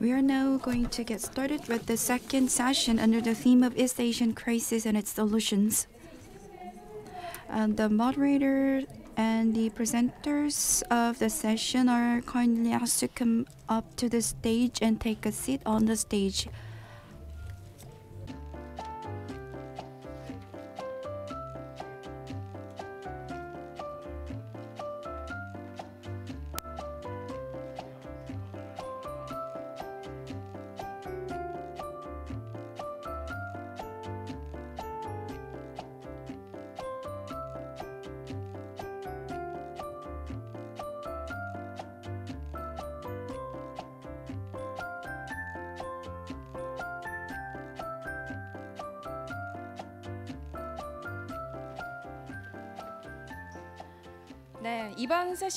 We are now going to get started with the second session under the theme of East Asian crisis and its solutions. And the moderator and the presenters of the session are kindly asked to come up to the stage and take a seat on the stage.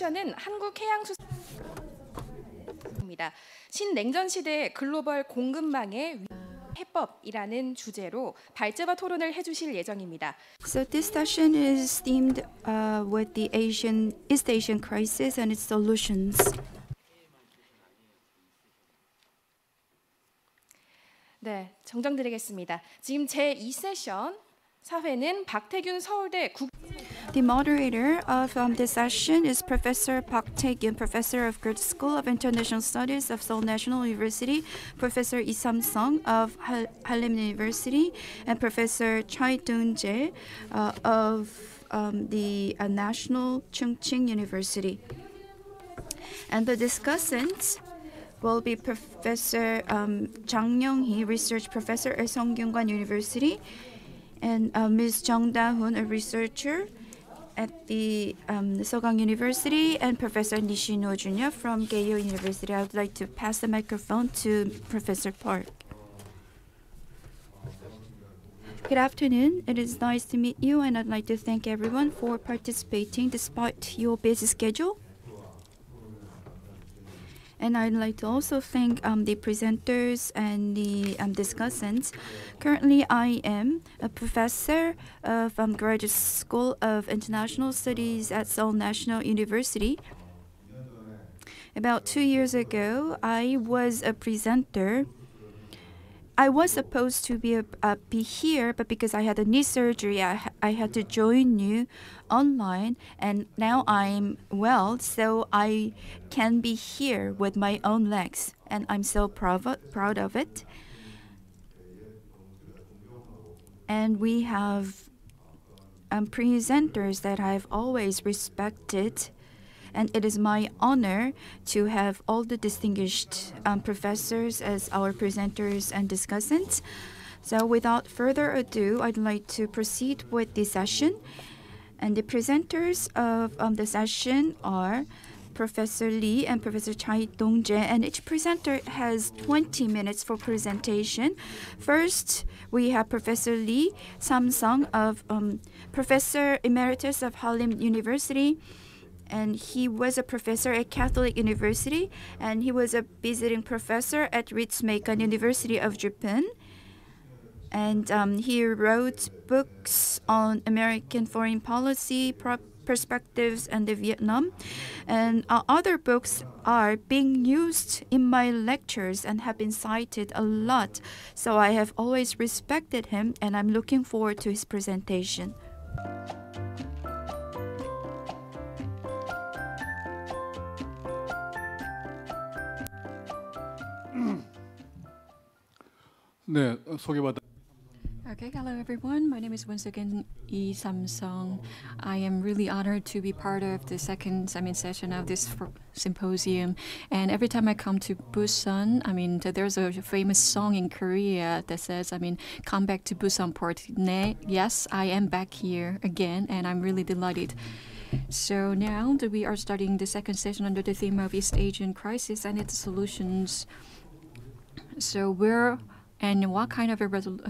이번 세션은 한국 해양수 입니다. 신냉전 시대 글로벌 공급망의 해법이라는 주제로 발제와 토론을 해주실 예정입니다. So this session is themed uh, with the Asian East Asian crisis and its solutions. 네, 정정드리겠습니다. 지금 제 2세션 The moderator of um, this session is Professor Park Tae-gyun, Professor of Good School of International Studies of Seoul National University, Professor Lee Sam-sung of Hallym University, and Professor Choi Dong-jae uh, of um, the uh, National Chungcheong University. And the discussants will be Professor um, Jang Young-hee, Research Professor at Sungkyunkwan University, and uh, Ms. Jung Da-hoon, a researcher at the um, University, and Professor Nishino Junya from Keio University. I would like to pass the microphone to Professor Park. Good afternoon. It is nice to meet you, and I'd like to thank everyone for participating despite your busy schedule. And I'd like to also thank um, the presenters and the um, discussants. Currently, I am a professor of um, Graduate School of International Studies at Seoul National University. About two years ago, I was a presenter. I was supposed to be a, uh, be here, but because I had a knee surgery, I, I had to join you online. And now I'm well, so I can be here with my own legs, and I'm so proud of, proud of it. And we have um, presenters that I've always respected and it is my honor to have all the distinguished um, professors as our presenters and discussants. So, without further ado, I'd like to proceed with the session. And the presenters of um, the session are Professor Lee and Professor Chai Dong-jae, and each presenter has 20 minutes for presentation. First, we have Professor Lee Sam-sung of um, Professor Emeritus of Hallym University and he was a professor at Catholic University, and he was a visiting professor at Ritsumeikan University of Japan And um, he wrote books on American foreign policy pro- perspectives and the Vietnam. And uh, other books are being used in my lectures and have been cited a lot. So I have always respected him, and I'm looking forward to his presentation. 네, 소개받아 Okay, hello everyone. My name is once again Yi Samsung. I am really honored to be part of the second I mean, session of this symposium. And every time I come to Busan, I mean, there's a famous song in Korea that says, I mean, come back to Busan port. Ne- yes, I am back here again, and I'm really delighted. So now that we are starting the second session under the theme of East Asian crisis and its solutions. So where and what kind of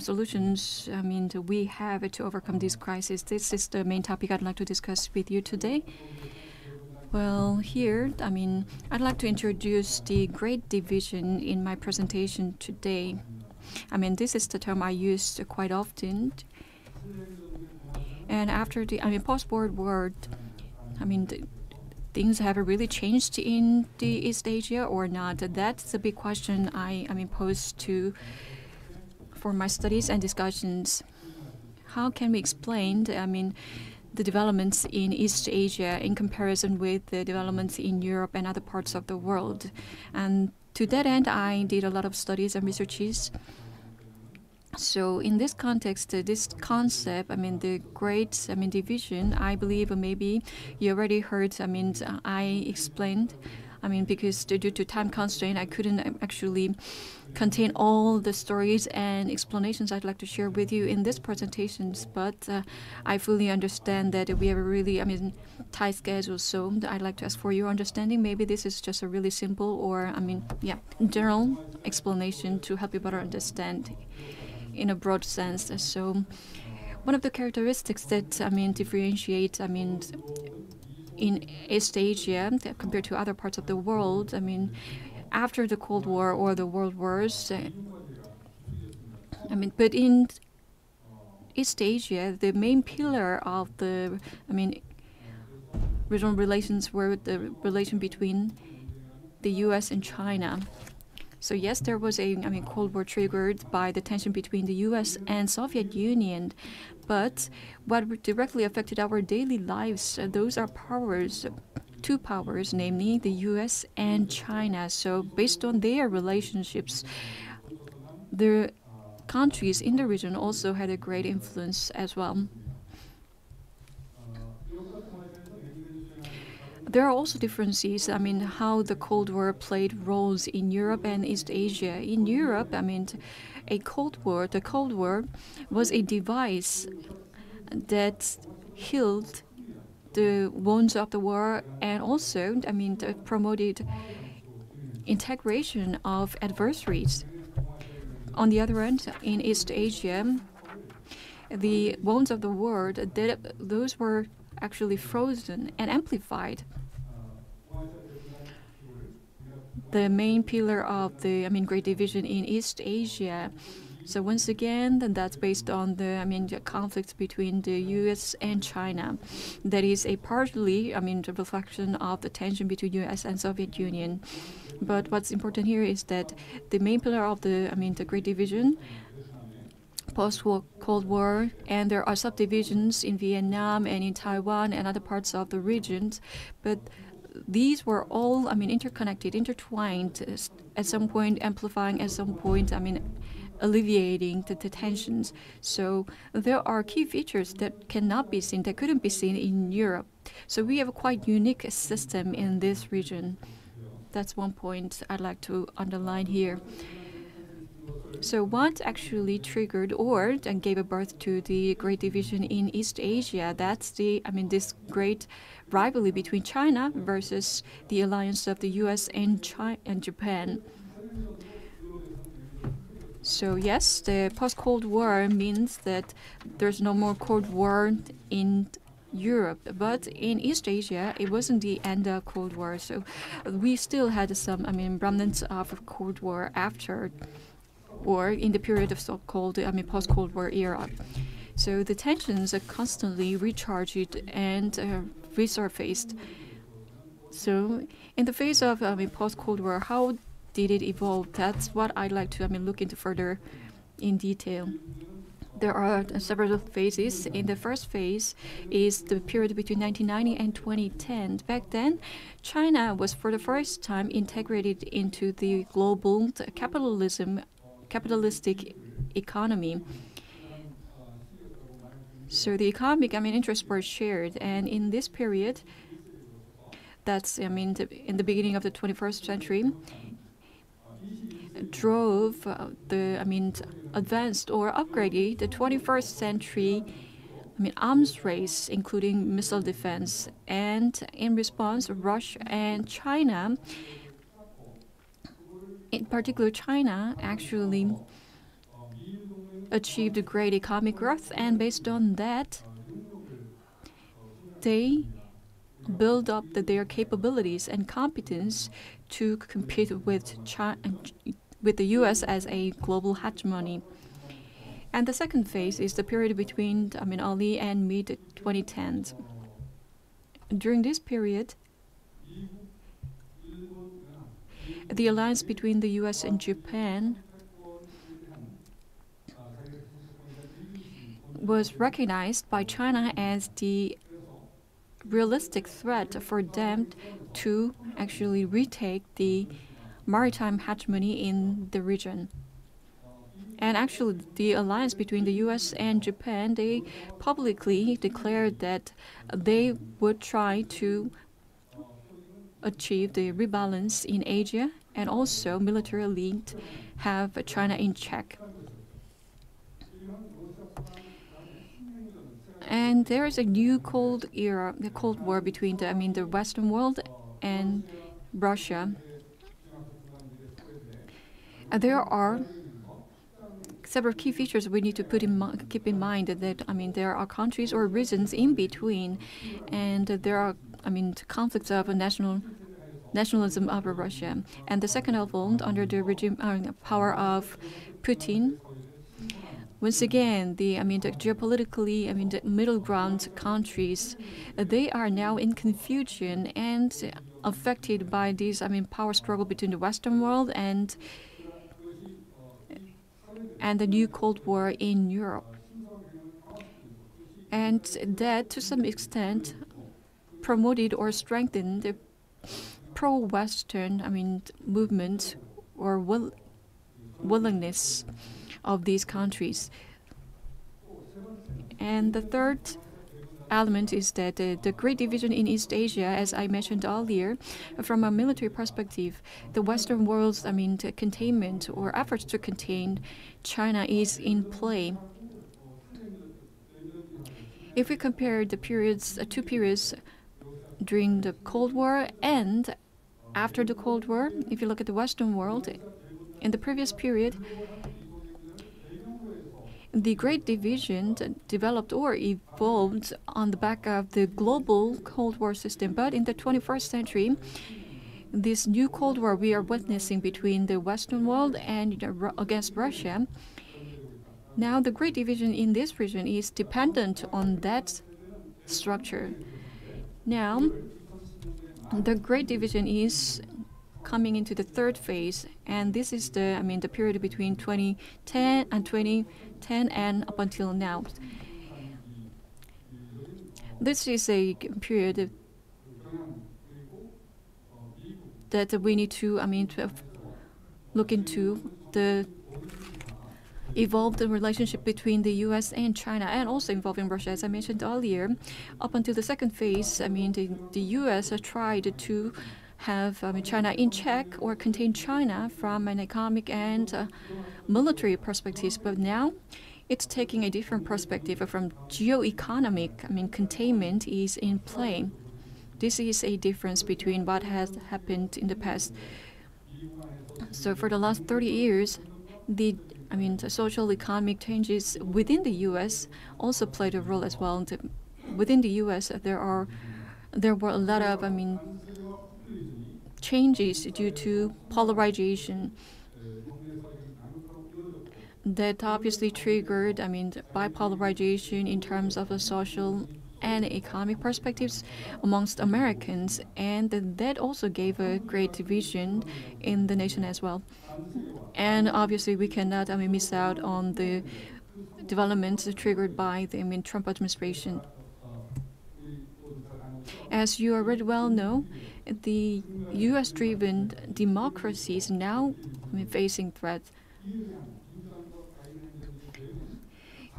solutions I mean do we have to overcome this crisis? This is the main topic I'd like to discuss with you today. Well, here, I mean, I'd like to introduce the Great Division in my presentation today. I mean, this is the term I use quite often. And after the, I mean, post-war world, I mean, the, things have really changed in the East Asia or not? That's a big question I, I mean, posed to for my studies and discussions. How can we explain, I mean, the developments in East Asia in comparison with the developments in Europe and other parts of the world? And to that end, I did a lot of studies and researches. So in this context, uh, this concept, I mean, the great, I mean, division, I believe maybe you already heard, I mean, I explained, I mean, because due to time constraint, I couldn't um, actually contain all the stories and explanations I'd like to share with you in this presentation, but uh, I fully understand that we have a really, I mean, tight schedule, so I'd like to ask for your understanding. Maybe this is just a really simple or, I mean, yeah, general explanation to help you better understand in a broad sense. So, one of the characteristics that I mean differentiate, I mean, in East Asia compared to other parts of the world, I mean, after the Cold War or the World Wars, uh, I mean, but in East Asia, the main pillar of the, I mean, regional relations were the relation between the U.S. and China. So yes, there was a I mean Cold War triggered by the tension between the U.S. and Soviet Union, but what directly affected our daily lives, uh, those are powers, two powers, namely the U.S. and China. So based on their relationships, the countries in the region also had a great influence as well. There are also differences. I mean, how the Cold War played roles in Europe and East Asia. In Europe, I mean, a Cold War, the Cold War was a device that healed the wounds of the war and also, I mean, promoted integration of adversaries. On the other hand, in East Asia, the wounds of the war, those were actually frozen and amplified. The main pillar of the, I mean, Great Division in East Asia. So once again, then that's based on the, I mean, the conflicts between the U.S. and China. That is a partly, I mean, the reflection of the tension between U.S. and Soviet Union. But what's important here is that the main pillar of the, I mean, the Great Division post-war Cold War, and there are subdivisions in Vietnam and in Taiwan and other parts of the regions, but these were all, I mean, interconnected, intertwined, uh, at some point amplifying, at some point, I mean, alleviating the, the tensions. So there are key features that cannot be seen, that couldn't be seen in Europe. So we have a quite unique system in this region. That's one point I'd like to underline here. So what actually triggered or and gave a birth to the Great Division in East Asia? That's the I mean this great rivalry between China versus the alliance of the U.S. and China and Japan. So yes, the post-Cold War means that there's no more Cold War in Europe, but in East Asia, it wasn't the end of Cold War. So we still had some, I mean, remnants of Cold War after or in the period of so-called, I mean, post-Cold War era. So the tensions are constantly recharged and uh, resurfaced. So in the face of I mean, post-Cold War, how did it evolve? That's what I'd like to I mean, look into further in detail. There are several phases. In the first phase is the period between 1990 and 2010. Back then, China was for the first time integrated into the global capitalism capitalistic economy. So the economic, I mean, interests were shared, and in this period, that's, I mean, in the beginning of the 21st century, drove uh, the, I mean, advanced or upgraded the 21st century, I mean, arms race, including missile defense, and in response, Russia and China in particular, China actually achieved a great economic growth, and based on that, they build up the, their capabilities and competence to compete with China, with the U.S. as a global hegemony. And the second phase is the period between I mean early and mid 2010s. During this period, the alliance between the US and Japan was recognized by China as the realistic threat for them to actually retake the maritime hegemony in the region. And actually, the alliance between the US and Japan, they publicly declared that they would try to achieve the rebalance in Asia and also militarily linked, have China in check. And there is a new Cold era, the Cold War between the, I mean, the Western world and Russia. And there are several key features we need to put in keep in mind that I mean there are countries or regions in between, and there are I mean conflicts of national nationalism of Russia. And the second of all, under the regime uh, power of Putin, once again, the I mean the geopolitically, I mean the middle ground countries, uh, they are now in confusion and affected by this I mean power struggle between the Western world and and the new Cold War in Europe. And that, to some extent, promoted or strengthened the pro-Western, I mean, movement or will, willingness of these countries. And the third element is that the great division in East Asia, as I mentioned earlier, from a military perspective, the Western world's, I mean, containment or efforts to contain China is in play. If we compare the periods, uh, two periods during the Cold War and after the Cold War, if you look at the Western world, in the previous period, the Great Division developed or evolved on the back of the global Cold War system. But in the 21st century, this new Cold War we are witnessing between the Western world and against Russia, now the Great Division in this region is dependent on that structure. Now, the Great Division is coming into the third phase, and this is the I mean the period between 2010 and 2010 and up until now. This is a period that we need to I mean to look into the evolved relationship between the U.S. and China, and also involving Russia, as I mentioned earlier. Up until the second phase, I mean, the, the U.S. tried to have mean, China in check or contain China from an economic and uh, military perspectives, but now it's taking a different perspective from geo-economic. I mean, containment is in play. This is a difference between what has happened in the past. So for the last 30 years, the I mean, the social economic changes within the U.S. also played a role as well. The- within the U.S., there are there were a lot of I mean changes due to polarization that obviously triggered I mean bipolarization in terms of the social and economic perspectives amongst Americans, and that also gave a great division in the nation as well. And obviously, we cannot I mean miss out on the developments triggered by the I mean Trump administration. As you already well know, the U.S.-driven democracy is now facing threats.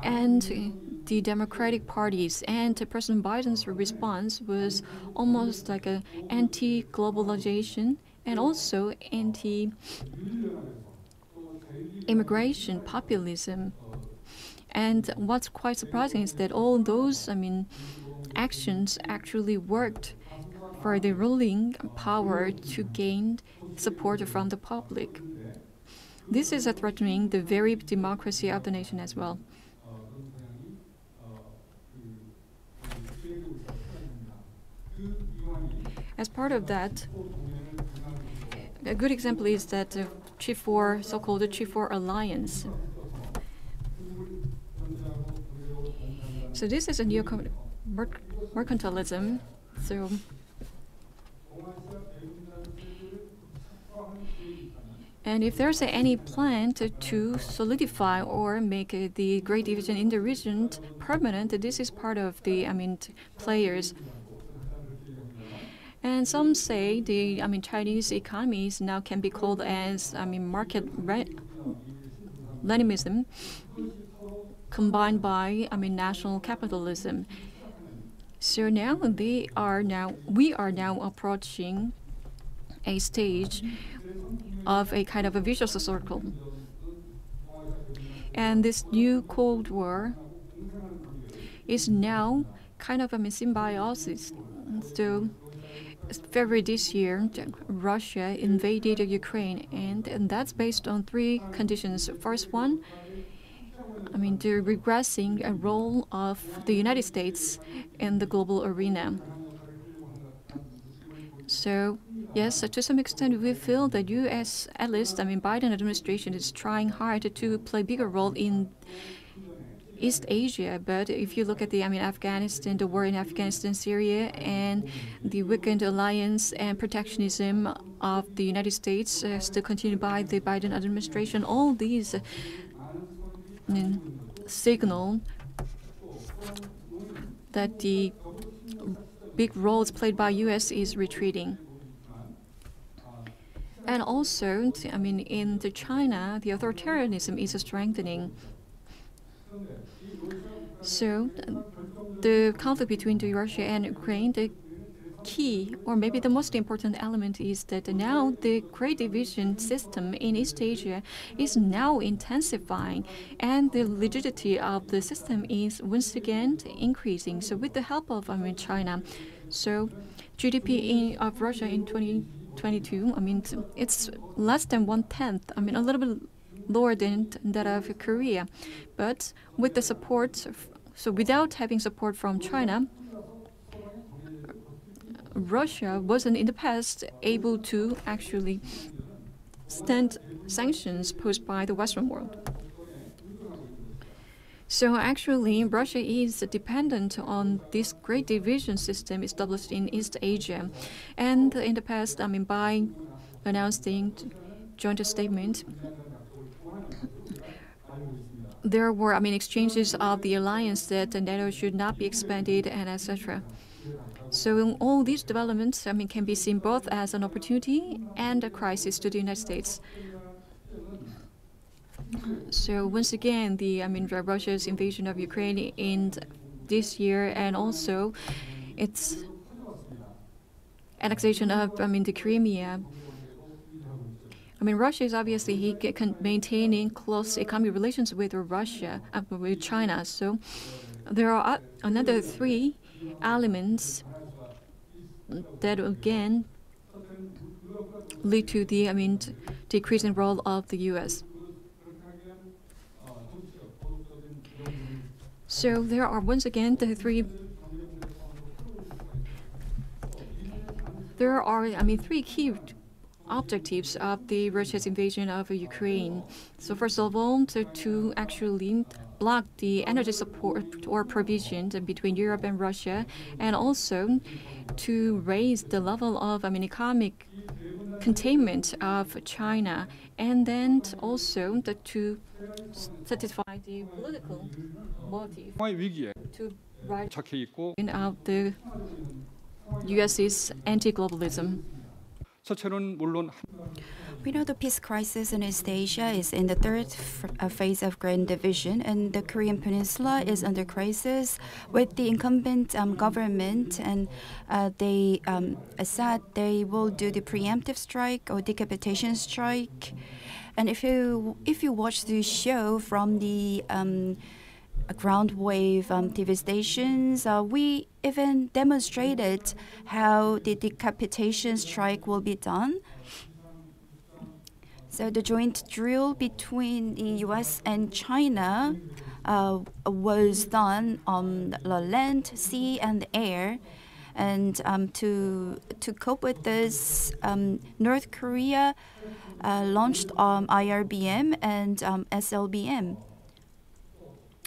And the Democratic parties and President Biden's response was almost like an anti-globalization and also anti-immigration populism. And what's quite surprising is that all those, I mean, actions actually worked for the ruling power to gain support from the public. This is a threatening the very democracy of the nation as well. As part of that, a good example is that the Chip 4, so-called Chip 4 alliance. So this is a neo mercantilism. So And if there's any plan to, solidify or make uh, the Great Division in the region permanent, this is part of the, I mean, players. And some say the, I mean, Chinese economies now can be called as, I mean, market Leninism combined by, I mean, national capitalism. So now they are now, we are now approaching a stage of a kind of a vicious circle. And this new Cold War is now kind of a symbiosis. So, February this year, Russia invaded Ukraine, and, and that's based on three conditions. First one, I mean, the regressing role of the United States in the global arena. So, yes, to some extent, we feel that U.S. at least, I mean, Biden administration is trying hard to play bigger role in East Asia. But if you look at the, I mean, Afghanistan, the war in Afghanistan, Syria, and the weakened alliance and protectionism of the United States uh, still continued by the Biden administration, all these uh, signal that the big roles played by U.S. is retreating. And also, I mean, in the China, the authoritarianism is strengthening. So, the conflict between the Russia and Ukraine, the key, or maybe the most important element, is that now the Great Division system in East Asia is now intensifying, and the rigidity of the system is once again increasing. So, with the help of I mean China, so GDP in, of Russia in 2022, I mean it's less than one tenth. I mean a little bit lower than that of Korea, but with the support, so without having support from China, Russia wasn't in the past able to actually stand sanctions posed by the Western world. So actually, Russia is dependent on this great division system established in East Asia, and in the past, I mean, by announcing joint statement, there were, I mean, exchanges of the alliance that NATO should not be expanded and etc. So in all these developments, I mean, can be seen both as an opportunity and a crisis to the United States. So once again, the I mean Russia's invasion of Ukraine in this year, and also its annexation of I mean the Crimea. I mean, Russia is obviously maintaining close economic relations with Russia, uh, with China. So there are another three elements that again lead to the I mean decreasing role of the U.S. So there are once again the three. There are I mean three key objectives of the Russia's invasion of Ukraine. So first of all, to, to actually Block the energy support or provisions between Europe and Russia, and also to raise the level of I mean, economic containment of China, and then also the, to satisfy the political motive to write in out the US's anti-globalism. We know the peace crisis in East Asia is in the third uh, phase of Grand Division, and the Korean Peninsula is under crisis with the incumbent um, government. And uh, they um, said they will do the preemptive strike or decapitation strike. And if you if you watch the show from the um, ground wave um, TV stations, uh, we even demonstrated how the decapitation strike will be done. So the joint drill between the U.S. and China uh, was done on the land, sea, and air. And um, to to cope with this, um, North Korea uh, launched um, IRBM and um, SLBM.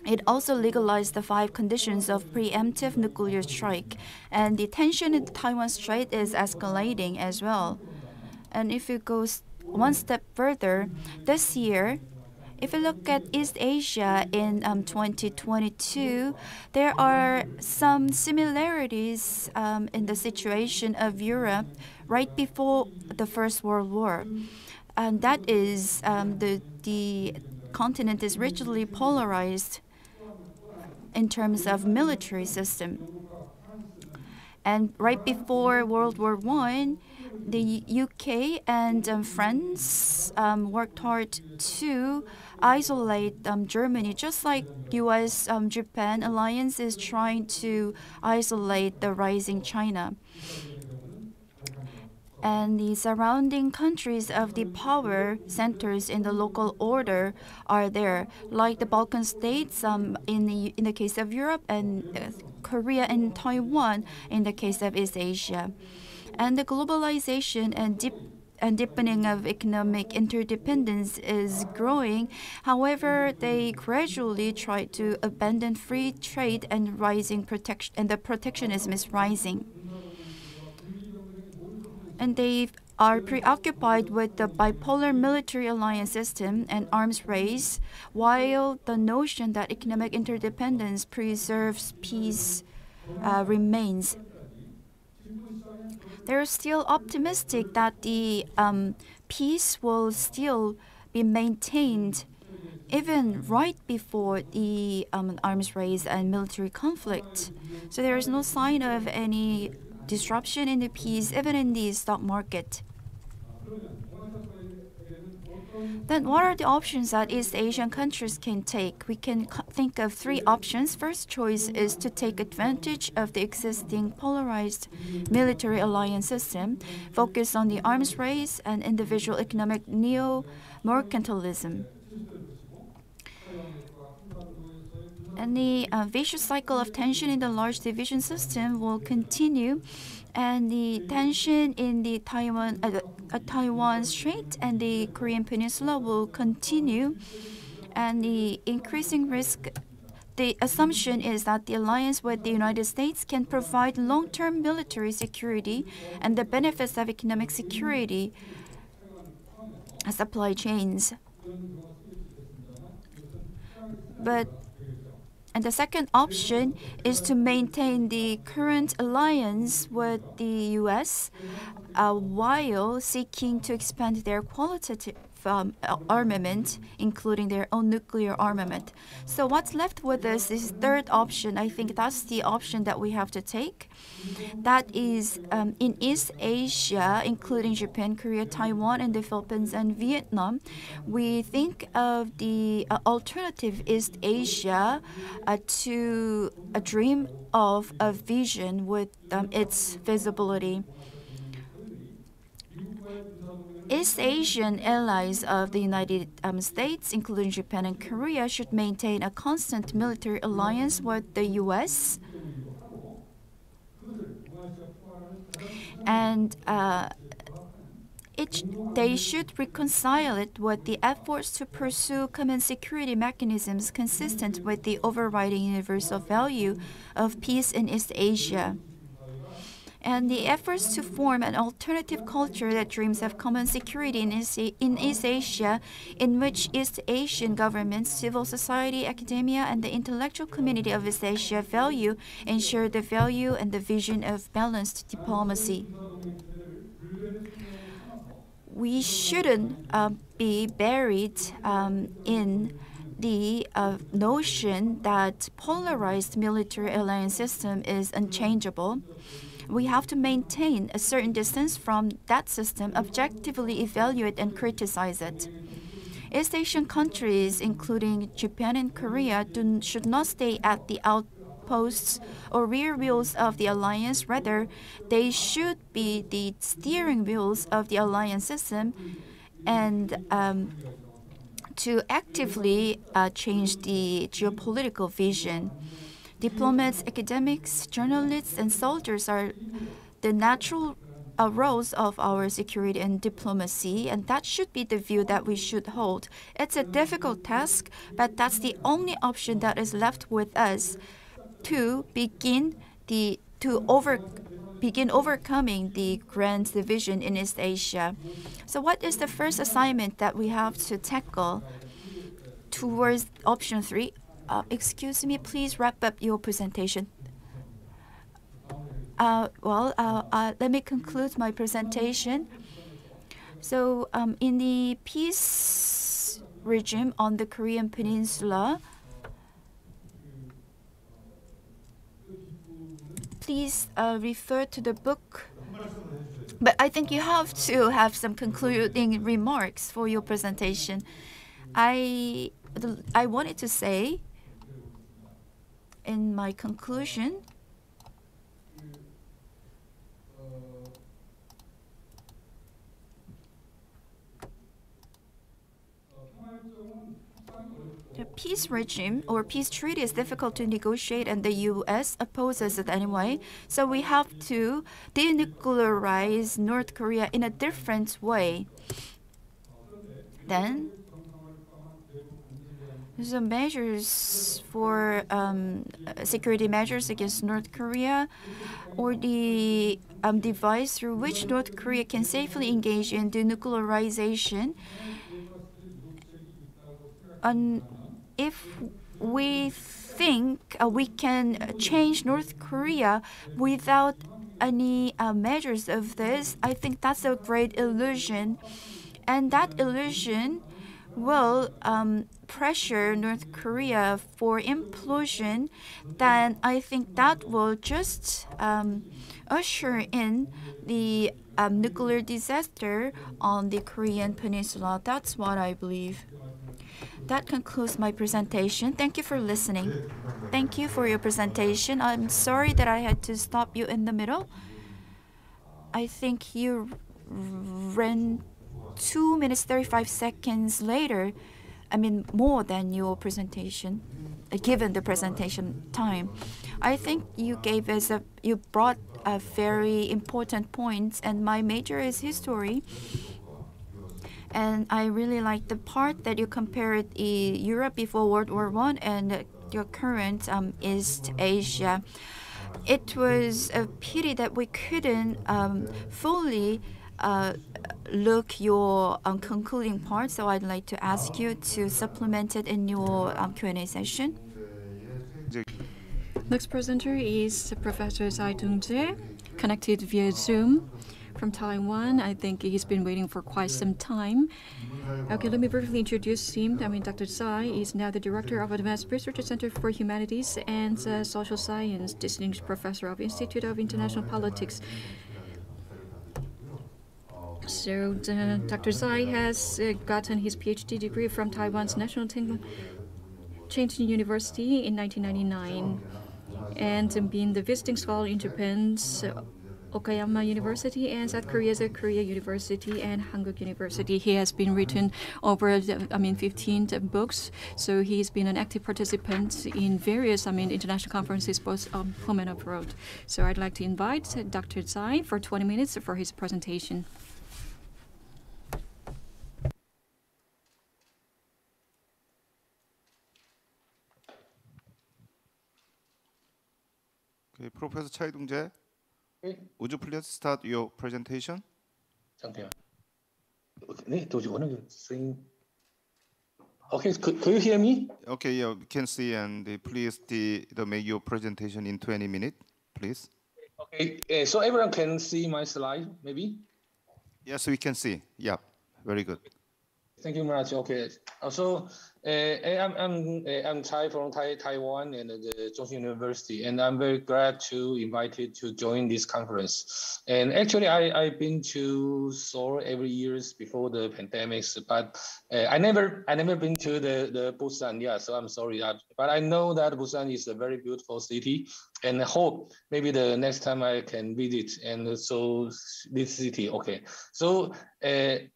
It also legalized the five conditions of preemptive nuclear strike, and the tension in the Taiwan Strait is escalating as well. And if you go one step further, this year, if you look at East Asia in um, 2022, there are some similarities um, in the situation of Europe right before the First World War. And that is um, the, the continent is rigidly polarized in terms of military system. And right before World War One, the UK and um, France um, worked hard to isolate um, Germany, just like U.S. Um, Japan alliance is trying to isolate the rising China. And the surrounding countries of the power centers in the local order are there, like the Balkan states um, in the in the case of Europe and uh, Korea and Taiwan in the case of East Asia. And the globalization and deep and deepening of economic interdependence is growing. However, they gradually try to abandon free trade and rising protection and the protectionism is rising. And they are preoccupied with the bipolar military alliance system and arms race, while the notion that economic interdependence preserves peace uh, remains. They're still optimistic that the um, peace will still be maintained even right before the um, arms race and military conflict. So there is no sign of any disruption in the peace, even in the stock market. Then, what are the options that East Asian countries can take? We can think of three options. First choice is to take advantage of the existing polarized military alliance system, focus on the arms race and individual economic neo mercantilism. And the uh, vicious cycle of tension in the large division system will continue and the tension in the Taiwan uh, uh, Taiwan Strait and the Korean Peninsula will continue, and the increasing risk. The assumption is that the alliance with the United States can provide long-term military security and the benefits of economic security supply chains. But and the second option is to maintain the current alliance with the US uh, while seeking to expand their qualitative um, armament, including their own nuclear armament. So what's left with us is third option. I think that's the option that we have to take. That is um, in East Asia, including Japan, Korea, Taiwan, and the Philippines and Vietnam. We think of the uh, alternative East Asia uh, to a dream of a vision with um, its visibility. East Asian allies of the United um, States, including Japan and Korea, should maintain a constant military alliance with the US. And uh, it, they should reconcile it with the efforts to pursue common security mechanisms consistent with the overriding universal value of peace in East Asia and the efforts to form an alternative culture that dreams of common security in East, Asia, in which East Asian governments, civil society, academia, and the intellectual community of East Asia value, ensure the value and the vision of balanced diplomacy. We shouldn't uh, be buried um, in the uh, notion that polarized military alliance system is unchangeable we have to maintain a certain distance from that system, objectively evaluate and criticize it. East Asian countries, including Japan and Korea, do, should not stay at the outposts or rear wheels of the alliance. Rather, they should be the steering wheels of the alliance system and um, to actively uh, change the geopolitical vision. Diplomats, academics, journalists, and soldiers are the natural uh, roles of our security and diplomacy, and that should be the view that we should hold. It's a difficult task, but that's the only option that is left with us to begin the to over begin overcoming the grand division in East Asia. So, what is the first assignment that we have to tackle towards option three? Uh, excuse me, please wrap up your presentation. Uh, well, uh, uh, let me conclude my presentation. So, um, in the peace regime on the Korean Peninsula, please uh, refer to the book. But I think you have to have some concluding remarks for your presentation. I I wanted to say in my conclusion The peace regime or peace treaty is difficult to negotiate, and the U.S. opposes it anyway. So we have to denuclearize North Korea in a different way. Then, the measures for um, security measures against North Korea, or the um, device through which North Korea can safely engage in denuclearization. And if we think uh, we can change North Korea without any uh, measures of this, I think that's a great illusion. And that illusion will um, pressure North Korea for implosion, then I think that will just um, usher in the um, nuclear disaster on the Korean Peninsula. That's what I believe. That concludes my presentation. Thank you for listening. Thank you for your presentation. I'm sorry that I had to stop you in the middle. I think you ran two minutes 35 seconds later. I mean, more than your presentation, uh, given the presentation time. I think you gave us a, you brought a very important points, and my major is history. And I really like the part that you compared uh, Europe before World War One and your current um, East Asia. It was a pity that we couldn't um, fully uh, look your um, concluding part. So I'd like to ask you to supplement it in your um, Q&A session. Next presenter is Professor Tsai Tung-Chieh, connected via Zoom from Taiwan. I think he's been waiting for quite some time. Okay, let me briefly introduce him. I mean, Dr. Tsai is now the director of Advanced Research Center for Humanities and uh, Social Science, distinguished professor of Institute of International Politics. So, uh, Dr. Tsai has uh, gotten his PhD degree from Taiwan's National Chengchi University in 1999 and been the visiting scholar in Japan's Okayama University and South Korea's Korea University and Hankuk University. He has been written over, I mean, 15 books. So he's been an active participant in various, I mean, international conferences, both um, home and abroad. So I'd like to invite Dr. Tsai for 20 minutes for his presentation. Okay, Professor Chai Dong-jae, Okay. would you please start your presentation? 잠깐만. 네, 도저히 원하게 saying. Okay, could, could you hear me? Okay, yeah, we can see and uh, please the, the make your presentation in 20 minutes, please. Okay, uh, so everyone can see my slide, maybe. Yes, we can see. Yeah, very good. Thank you very much. Okay. Also, uh, I'm I'm uh, I'm Chai from Tai Taiwan and the Chung-Hsing University, and I'm very glad to invited to join this conference. And actually, I I've been to Seoul every years before the pandemics, but uh, I never I never been to the the Busan. Yeah, so I'm sorry that, but I know that Busan is a very beautiful city, and I hope maybe the next time I can visit and so this city. Okay, so uh,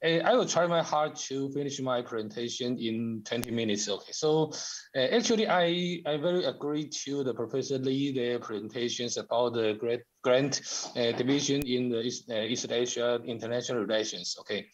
uh, I will try my hard to finish my presentation in 20 minutes. Okay, so uh, actually, I, I very agree to the Professor Lee their presentations about the great grant uh, division in the East, uh, East Asia international relations. Okay.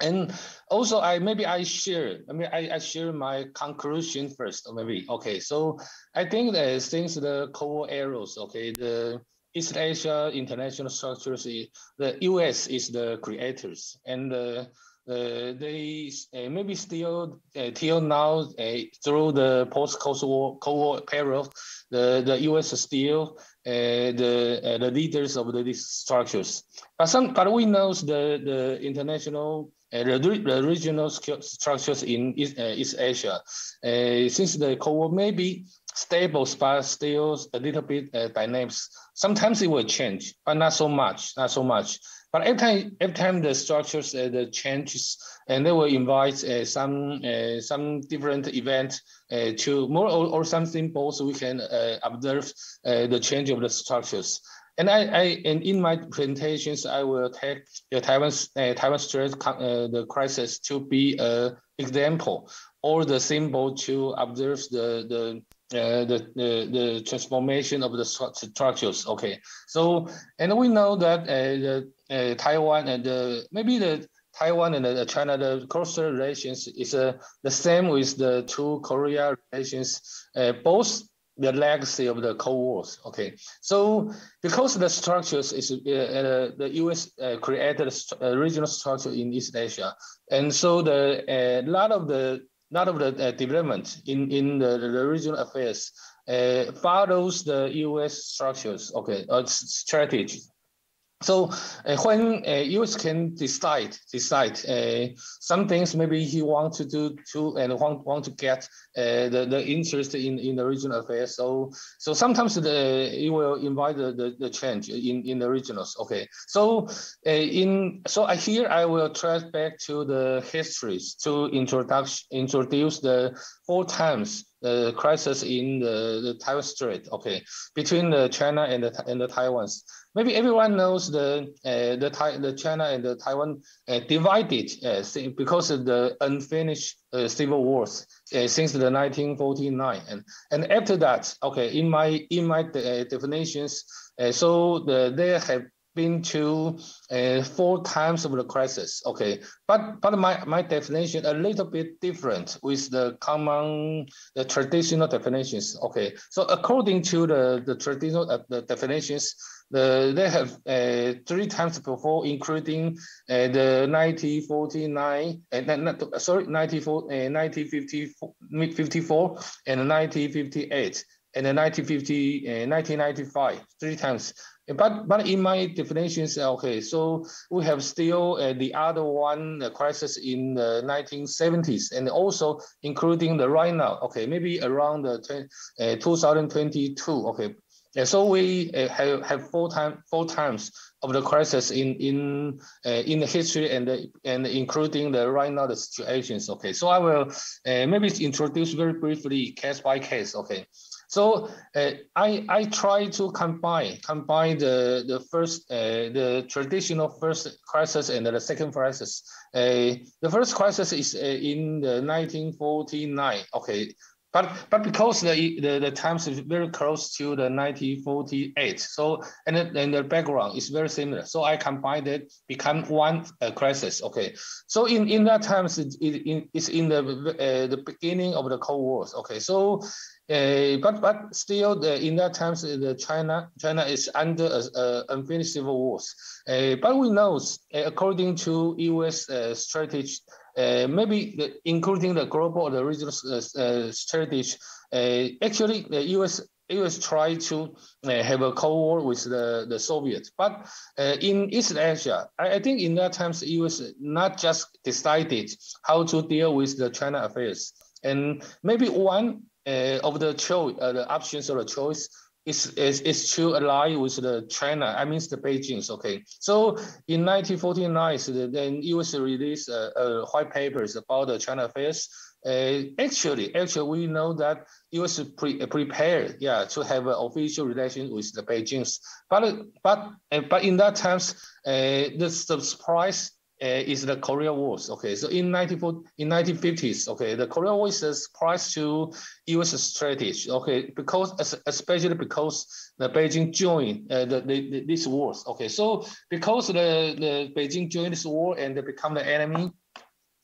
And also, I maybe I share. I mean, I, I share my conclusion first, or maybe okay. So I think that since the War arrows, okay, the East Asia international structures, the U.S. is the creators, and uh, Uh, they uh, maybe still uh, till now uh, through the post-Cold War, Cold War period, the, the U.S. still uh, the the leaders of the, these structures. But some, but we know the the international the, the regional structures in East, East Asia, since the Cold War maybe stable, but still a little bit dynamics. Sometimes it will change, but not so much, not so much. But every time, every time the structures uh, the changes, and they will invite uh, some uh, some different event uh, to more or, or something both we can uh, observe uh, the change of the structures. And I, I and in my presentations, I will take the Taiwan Taiwan Strait the crisis to be an example or the symbol to observe the the uh, the, the, the transformation of the structures. Okay, so and we know that uh, the uh, Taiwan and maybe the Taiwan and the China the closer relations is uh, the same with the two Korea relations. Uh, both the legacy of the Cold Wars. Okay, so because the structures is uh, uh, the U.S. Uh, created a regional structure in East Asia, and so the a lot of the lot of the development in in the, the regional affairs follows the U.S. structures. Okay, uh, strategy. So uh, when uh, can decide decide uh, some things maybe he want to do to and want want to get uh, the the interest in in the regional affairs. So so sometimes the he will invite the, the, the change in in the regionals. Okay. So in so I here I will trace back to the histories to introduction introduce the four times the crisis in the, the Taiwan Strait, okay, between the China and the and the Taiwan's. Maybe everyone knows the uh, the, the China and the Taiwan uh, divided uh, because of the unfinished uh, civil wars uh, since the 1949, and and after that, okay, in my in my definitions, so the, there have been to uh, four times of the crisis. Okay, but but my, my definition a little bit different with the common the traditional definitions. Okay, so according to the the traditional uh, the definitions, the they have uh, three times before, including uh, the 1949 and uh, sorry 1954 54 and 1958 and then 1950 1995 three times but but in my definitions, okay, so we have still uh, the other one the crisis in the 1970s, and also including the right now, okay, maybe around the uh, 2022, okay. So we uh, have, have four time four times of the crisis in in uh, in the history and the, and including the right now the situations. Okay, so I will uh, maybe introduce very briefly case by case. Okay, so uh, I I try to combine combine the the first uh, the traditional first crisis and the second crisis. Uh, the first crisis is uh, in the 1949. Okay, but but because the, the the times is very close to the 1948, so and the, and the background is very similar. So I combined it, become one uh, crisis. Okay, so in in that times it, it, it's in the uh, the beginning of the Cold War. Okay, so uh, but but still, the, in that times, eh, the China China is under a, a unfinished civil wars. Uh, but we know, according to U.S. Uh, strategy, maybe the, including the global or the regional strategy, actually the U.S. US tried to have a cold war with the, the Soviets, but in East Asia, I, I think in that times, US not just decided how to deal with the China affairs, and maybe one uh, of the choice, uh, the options of the choice is, is, is to ally with the China, I mean the Beijing's, okay. So in 1949, so the, then US released uh, uh, white papers about the China affairs. Uh, actually, actually, we know that US pre prepared, yeah, to have an official relation with the Beijing's. But but uh, but in that times, uh, the surprise uh, is the Korea Wars. Okay, so in 19, in 1950s, okay, the Korea War is surprise to U.S. strategy. Okay, because especially because the Beijing joined uh, the, the, these wars. Okay, so because the, the Beijing joined this war and they become the enemy,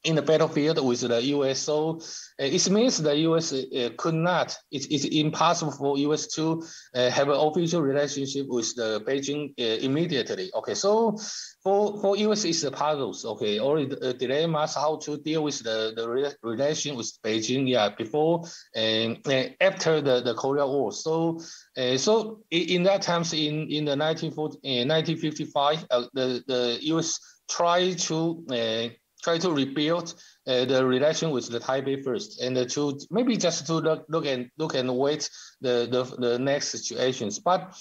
in the battlefield with the U.S. So uh, it means the U.S. Uh, could not. It's, it's impossible for U.S. to uh, have an official relationship with the Beijing uh, immediately. Okay, so for for U.S. it's the puzzles. Okay, or the dilemmas how to deal with the the re relation with Beijing. Yeah, before and after the the Korea War. So so in that times in in the 1940, 1955, the the U.S. tried to try to rebuild uh, the relation with the Taipei first, and to maybe just to look, look and look and wait the, the the next situations. But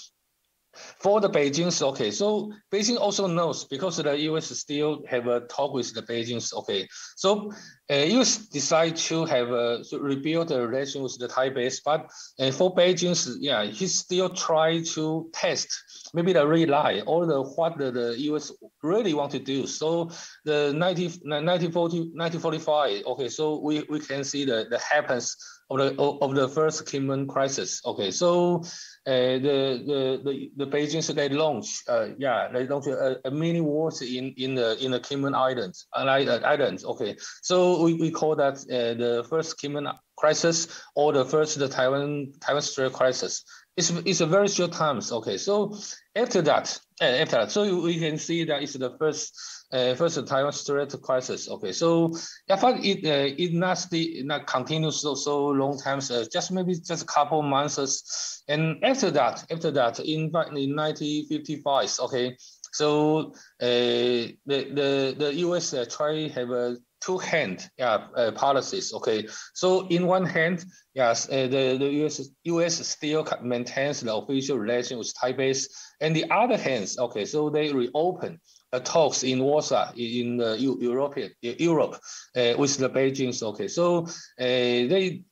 for the Beijing's, okay, so Beijing also knows because the US still have a talk with the Beijing's, okay. So uh, US decide to have a to rebuild the relation with the Taipei, but uh, for Beijing's, yeah, he still try to test maybe the rely or the what the, the US really want to do. So the 19, 1940, 1945, okay, so we, we can see the, the happens of the of the first Kinmen crisis. Okay, so the the the the Beijing they launched, uh, yeah, they launched a, a, mini wars in in the in the Kinmen Islands, islands. Okay, so we, we call that uh, the first Kinmen crisis or the first the Taiwan Taiwan Strait crisis. It's it's a very short times. Okay, so after that, uh, after that, so we can see that it's the first uh, first Taiwan Strait crisis. Okay, so I thought it uh, it not stay, not continue so so long times, uh, just maybe just a couple months, and after that, after that, in in 1955, okay, so uh, the the the U.S. Uh, try have a two hand yeah uh, policies. Okay, so in one hand, yes, uh, the the U.S. U.S. still maintains the official relation with Taipei, and the other hands, okay, so they reopen uh, talks in Warsaw in uh, European Europe uh, with the Beijing's. Okay, so they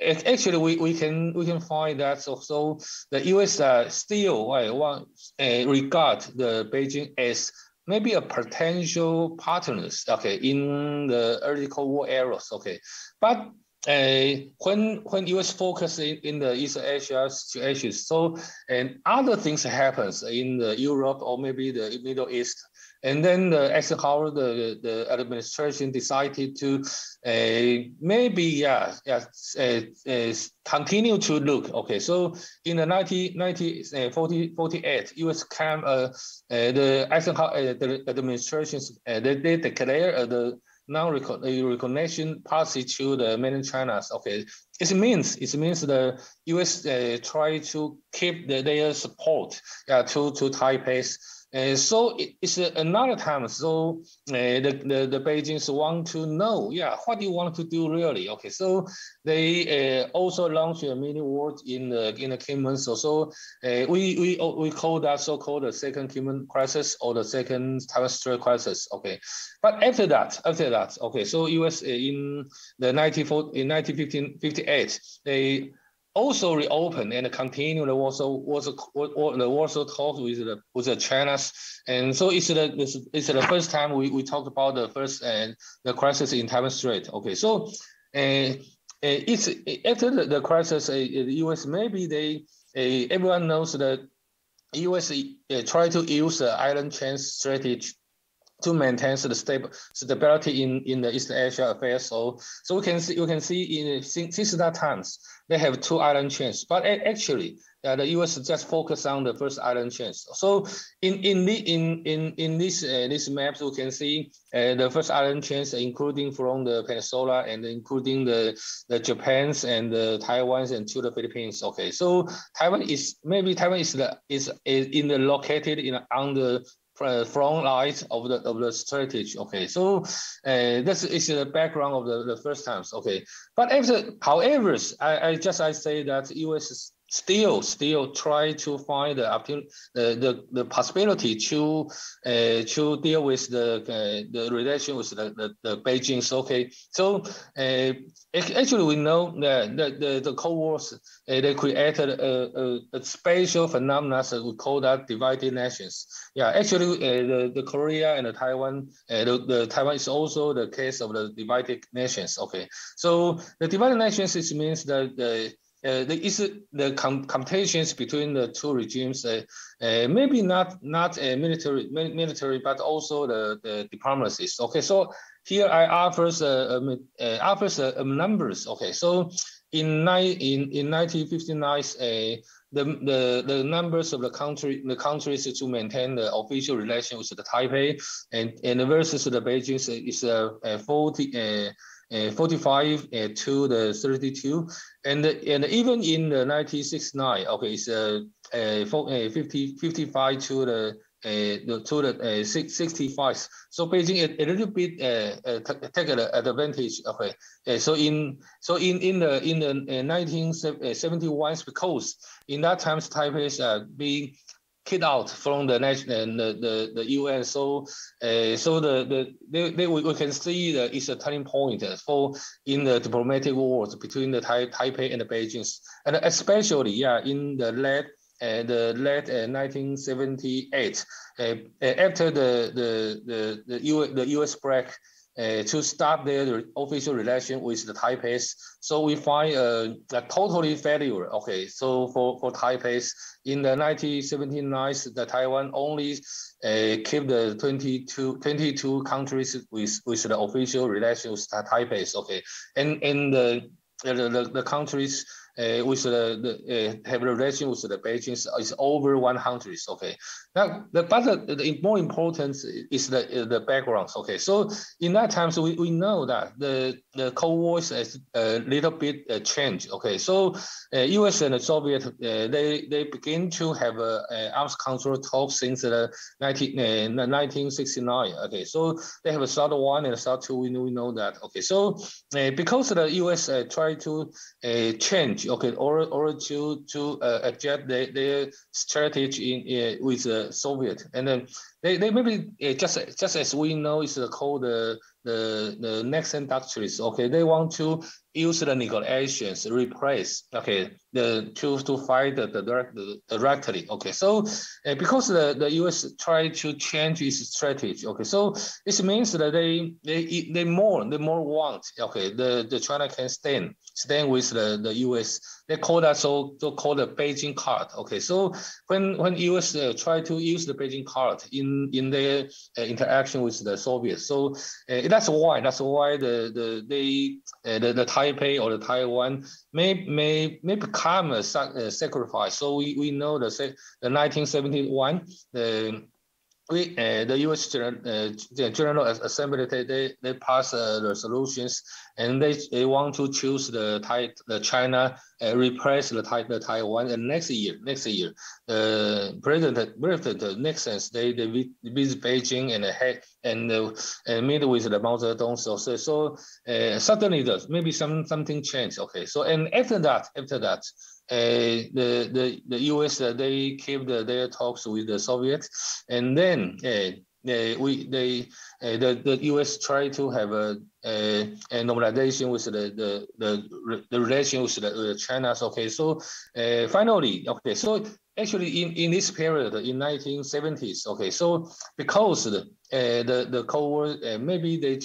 actually we, we can we can find that so, so the U.S. still uh, want regard the Beijing as maybe a potential partners, okay, in the early Cold War eras, okay. But uh, when when U.S. focus in, in the East Asia situations, so and other things happens in the Europe or maybe the Middle East, and then the Eisenhower, the, the administration decided to uh, maybe, yeah, yeah uh, uh, continue to look. Okay, so in the 19, 1948, 48, US came, uh, uh, the Eisenhower uh, the administrations, they, they declare the non-recognition policy to the mainland China. Okay, it means it means the U.S. Uh, try to keep the, their support to to Taipei uh, so it, it's another time. So uh, the, the, the Beijing's want to know, yeah, what do you want to do really? Okay, so they uh, also launched a mini war in the in the Kinmen. So, so uh, we we we call that so-called the second Kinmen crisis or the second Taiwan Strait crisis. Okay, but after that, after that, okay, so U.S. in the 19, in 1958, they also reopen and continue the Warsaw, Warsaw, the Warsaw talks with the with the China's, and so it's the it's the first time we, we talked about the first and uh, the crisis in Taiwan Strait. Okay, so uh, uh it's after the, the crisis, uh, the U.S. maybe they uh, everyone knows that U.S. Uh, try to use the island chain strategy to maintain the stable stability in, in the East Asia affairs. So, so we can see you can see in since, since that times they have two island chains, but actually uh, the U.S. just focus on the first island chains. So in in the in in in this uh, this maps we can see uh, the first island chains, including from the peninsula and including the the Japan's and the Taiwan's and to the Philippines. Okay, so Taiwan is maybe Taiwan is the is, is in the located in on the front lines of the of the strategy. Okay, so uh, this is the background of the, the first times. Okay, but after, however, I, I just I say that U.S. still still try to find the the the, possibility to uh, to deal with the uh, the relation with the the, the Beijing's. Okay, so uh, actually we know that the the, the Cold Wars uh, they created a, a, a spatial phenomenon that we call that divided nations. Yeah, actually uh, the the Korea and the Taiwan uh, the, the Taiwan is also the case of the divided nations. Okay, so the divided nations it means that the uh, the is the com competitions between the two regimes, uh, uh, maybe not not a military military, but also the the diplomacies. Okay, so here I offers uh, um, offers numbers. Okay, so in nine in in 1959, uh, the the the numbers of the country the countries to maintain the official relations with the Taipei and and versus the Beijing is uh, uh 40 uh, uh, 45 uh, to the 32 and and even in the 1969 okay it's uh, uh, 50 55 to the uh, to the uh, 65. So Beijing a, a little bit uh, uh, take an advantage. Okay, uh, so in so in in the in the uh, 1971 because in that time Taipei is uh, being kicked out from the national the, the, the UN. So uh, so the the they, they, we, we can see that it's a turning point for in the diplomatic wars between the tai, Taipei and the Beijing, and especially yeah in the late uh, the late uh, 1978 uh, after the the the the, U, the US break uh, to stop their official relation with the Taipei. So we find uh, a totally failure. Okay, so for, for Taipei, in the 1979, the Taiwan only uh, keep the 22, 22 countries with, with the official relations with Taipei. Okay, and, and the, the, the, countries uh, with the, the uh, have relation with the Beijing is over 100. Okay, now the but the, the more important is the the backgrounds. Okay, so in that time, so we, we know that the the Cold War is a little bit uh, changed. Okay, so uh, U.S. and the Soviet uh, they they begin to have a, a arms control talk since the 19, uh, 1969. Okay, so they have a SALT one and a SALT two. We know, we know that. Okay, so because the U.S. try to change okay, or or to to uh, adjust their, their strategy in uh, with the Soviet, and then they, they maybe uh, just just as we know is called the the Nixon doctrines. Okay, they want to use the negotiations replace okay the to to fight the, the direct the directly. Okay, so uh, because the the U.S. try to change its strategy. Okay, so this means that they they they more they more want okay the the China can stand stand with the the U.S. They call that so so called the Beijing card. Okay, so when when U.S. Uh, try to use the Beijing card in in in their uh, interaction with the Soviets. So uh, that's why that's why the the they uh, the, the Taipei or the Taiwan may may may become a, a sacrifice. So we, we know the the 1971 the we, uh, the U.S. General, uh, General Assembly they they, pass uh, resolutions and they, they want to choose the Thai, the China uh, replace the, Thai, the Taiwan and next year next year uh, President President Nixon they they visit Beijing and head and uh, and meet with the Mao Zedong so so, so uh, suddenly the, maybe some something changed okay so and after that after that uh, the, the, the US, uh, they keep the, their talks with the Soviets. And then uh, we, they, the, the US try to have a, a, a normalization with the, the, the, the relation with the, China. Okay, so finally, okay, so actually in, in this period in 1970s, okay, so because the, uh, the, the Cold War, uh, maybe they,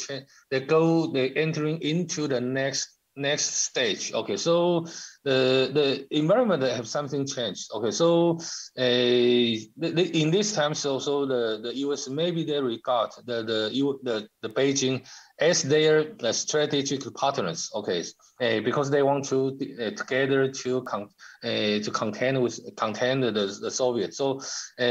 they go, they entering into the next next stage. Okay, so the the environment have something changed. Okay, so uh, the, the, in this time, so so the the U.S. maybe they regard the the the the Beijing as their strategic partners. Okay, uh, because they want to uh, together to con to contend with contend the, the Soviet. So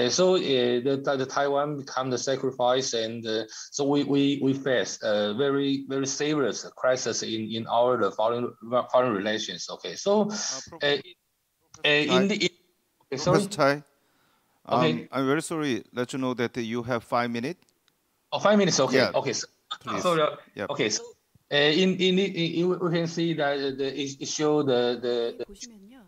so the, the Taiwan become the sacrifice, and so we we we face a very very serious crisis in in our the foreign foreign relations. Okay, so uh, uh, so uh, in the in, sorry. Um, okay. I'm very sorry. Let you know that you have five minutes. Oh, five minutes. Okay. Yeah. Okay. So, sorry. Yep. Okay. So, in in, in, we can see that the, it, show the the. the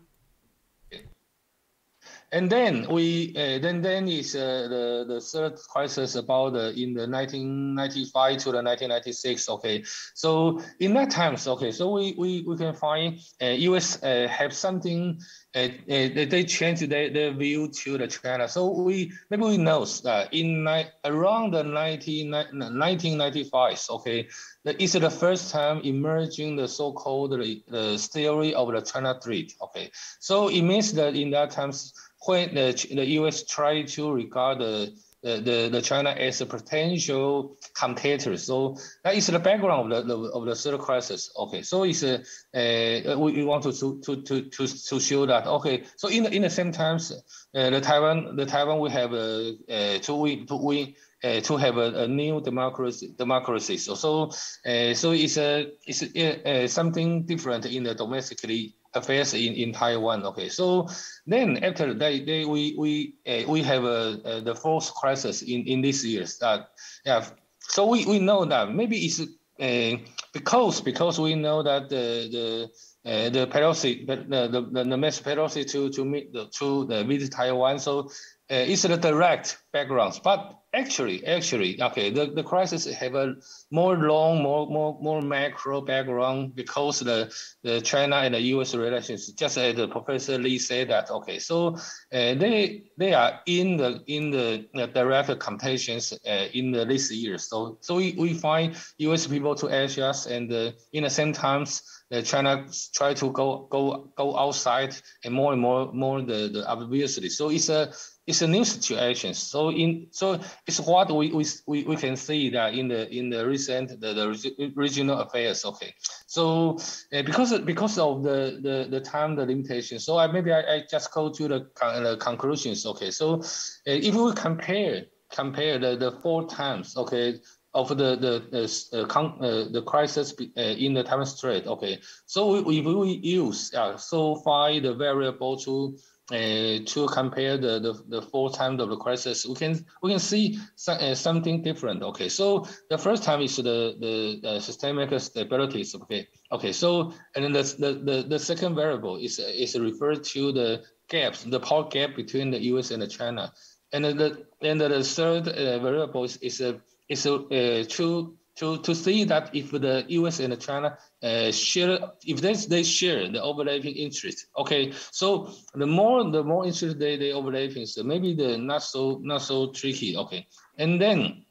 and then we uh, then then is uh, the the third crisis about the in the 1995 to the 1996 okay. So in that times okay so we we, we can find uh, us uh, have something uh, uh, they they change their, their view to the china so we maybe we know that in around the 19, 1995 okay it's the first time emerging the so-called the, the theory of the china threat okay so it means that in that times when the, the U.S. tried to regard the, the, the, the China as a potential competitor. So that is the background of the, of the third crisis. Okay, so it's a uh, we, we want to to to to to show that okay. So in the, in the same times, uh, the Taiwan the Taiwan we have uh, to we to we uh, to have a, a, new democracy democracy. So so uh, so it's a it's a, uh, something different in the domestically affairs in, in Taiwan. Okay, so then after that, they, we we uh, we have a, the fourth crisis in in these years. That yeah, so we, we know that maybe it's uh, because because we know that the the uh, the Pelosi the the the, the Pelosi to to meet the to the visit Taiwan. So uh, it's the direct backgrounds, but actually, actually, okay, the, the crisis have a more long, more more more macro background because the the China and the U.S. relations, just as the Professor Lee said that, okay, so uh, they they are in the in the direct competitions uh, in the this year. So so we, we find U.S. people to adjust, and uh, in the same times. Uh, China try to go go go outside and more and more more the, the obviously. So it's a it's a new situation. So in so it's what we we, we can see that in the in the recent the, the regional affairs. Okay, so uh, because because of the the the time the limitation, so I maybe I, I just go to the, the conclusions. Okay, so uh, if we compare compare the the four times. Okay, of the the the, uh, con, uh, the crisis uh, in the Taiwan Strait. Okay, so we, we, use uh, so far the variable to uh, to compare the, the the four times of the crisis, we can we can see some, uh, something different. Okay, so the first time is the the, the systemic stability. Okay, okay. So and then the, the the second variable is is referred to the gaps, the power gap between the U.S. and the China. And the and the third uh, variable is, is a is uh, to to to see that if the U.S. and China uh, share, if they they share the overlapping interest, okay. So the more the more interest they they overlapping, so maybe the not so not so tricky, okay. And then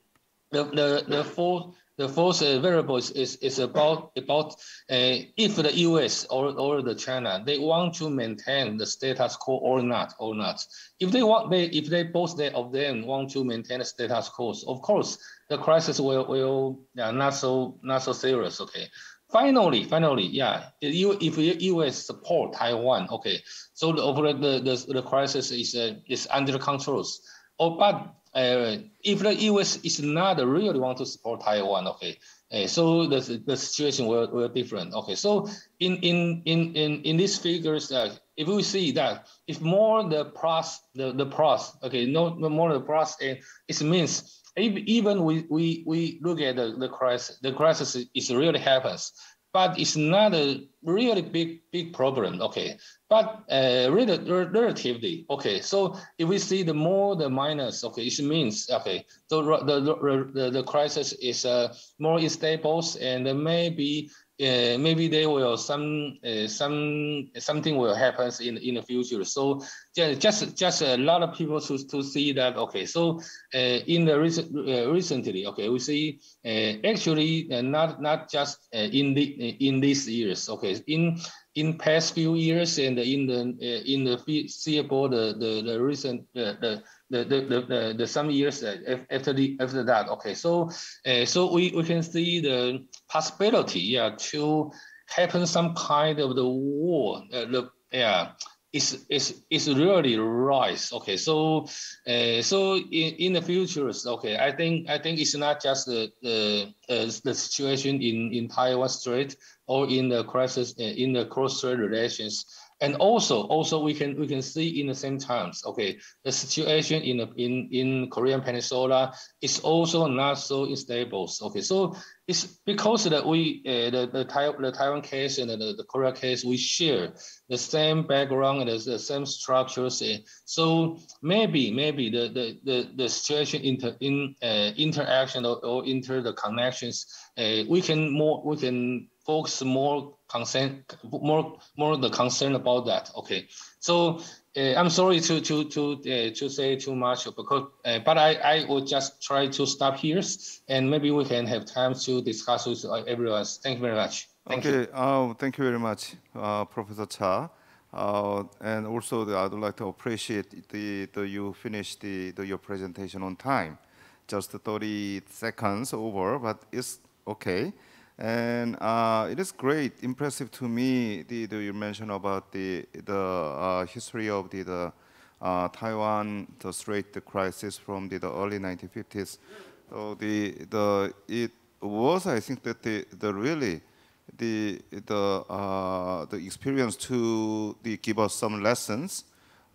the the the fourth the fourth uh, variable is, is, is about about uh, if the U.S. or, or the China they want to maintain the status quo or not or not. If they want they if they both they, of them want to maintain the status quo, of course the crisis will will yeah, not so not so serious. Okay. Finally, finally, yeah, if the U.S. support Taiwan, okay, so the the the, the crisis is uh, is under controls. Oh, but uh, if the U.S. is not really want to support Taiwan, okay, uh, so the, the situation will, will different. Okay, so in in in in in these figures, uh, if we see that if more the plus the the plus, okay, no, more the plus, uh, it means even we we we look at the, the crisis, the crisis is really happens but it's not a really big big problem. Okay, but uh, relatively okay. So if we see the more the minus, okay, it means okay. So the the the, the crisis is uh, more unstable and maybe uh, maybe there will some uh, some something will happen in in the future. So just just just a lot of people to, to see that. Okay, so uh, in the recent uh, recently, okay, we see uh, actually uh, not not just in the in these years. Okay, in in past few years and in the in the foreseeable the the the recent the the, the, the, the, the some years after the after that. Okay, so uh, so we, we can see the possibility, yeah, to happen some kind of the war. Uh, the yeah, is is is really rise. Okay, so uh, so in, in the futures, okay, I think I think it's not just the the, uh, the situation in in Taiwan Strait or in the crisis uh, in the cross strait relations and also, also we can we can see in the same times, okay, the situation in the, in in Korean Peninsula is also not so unstable. Okay, so it's because that we uh, the the, tai, the Taiwan case and the, the Korea case we share the same background and the, the same structures. Uh, so maybe maybe the the the, the situation inter in uh, interaction or, or inter the connections uh, we can more we can focus more concern more more the concern about that. Okay, so uh, I'm sorry to to to uh, to say too much because uh, but I I will just try to stop here and maybe we can have time to discuss with everyone. Thank you very much. Thank okay. you. Oh, thank you very much, uh, Professor Cha. Uh, and also, the, I'd like to appreciate the, the you finished the, the your presentation on time, just 30 seconds over, but it's okay. And uh, it is great, impressive to me. The, the you mentioned about the the uh, history of the, the uh, Taiwan the Strait crisis from the, the early 1950s. So the the it was I think that the the really the the uh, the experience to the give us some lessons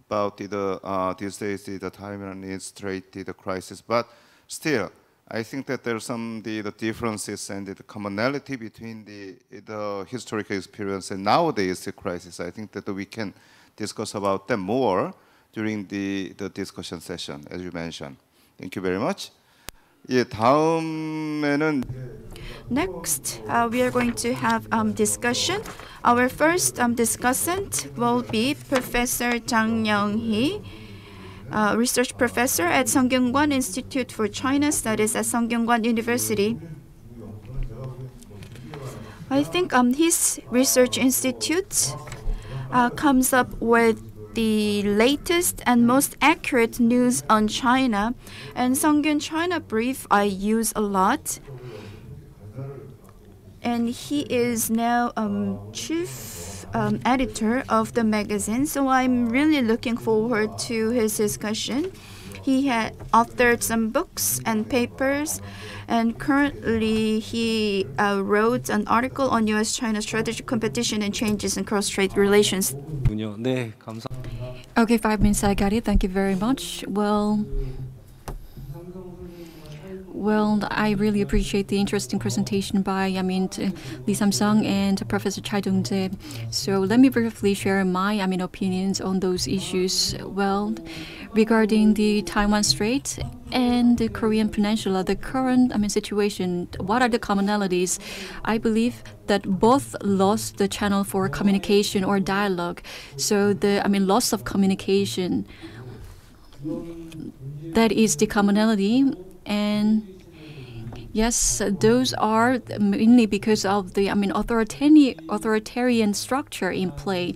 about the, the uh, these days the, the Taiwan Strait the crisis, but still I think that there's some the, the differences and the commonality between the the historical experience and nowadays the crisis. I think that we can discuss about them more during the the discussion session, as you mentioned. Thank you very much. 예, 다음에는 Next, uh, we are going to have um, discussion. Our first um, discussant will be Professor Zhang Young-hee, uh, research professor at Sungkyunkwan Institute for China Studies at Sungkyunkwan University. I think um, his research institute uh, comes up with the latest and most accurate news on China. And Sungkyun China Brief I use a lot and he is now um, chief um, editor of the magazine. So I'm really looking forward to his discussion. He had authored some books and papers, and currently he uh, wrote an article on U.S. China strategic competition and changes in cross strait relations. Okay, five minutes, I got it. Thank you very much. Well, well, I really appreciate the interesting presentation by, I mean, Lee Sam-sung and Professor Chai Dong-jae. So let me briefly share my, I mean, opinions on those issues. Well, regarding the Taiwan Strait and the Korean Peninsula, the current, I mean, situation. What are the commonalities? I believe that both lost the channel for communication or dialogue. So the, I mean, loss of communication. That is the commonality and yes those are mainly because of the i mean authoritarian authoritarian structure in play.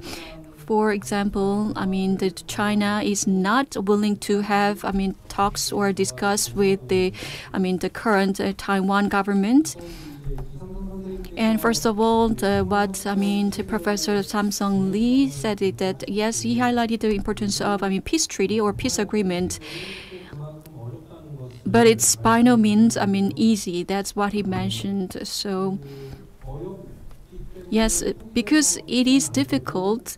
For example i mean that china is not willing to have i mean talks or discuss with the i mean the current uh, taiwan government. And first of all, the, what I mean, Professor Sam-sung Lee said it that yes, he highlighted the importance of I mean peace treaty or peace agreement but it's by no means i mean easy. That's what he mentioned. So yes because it is difficult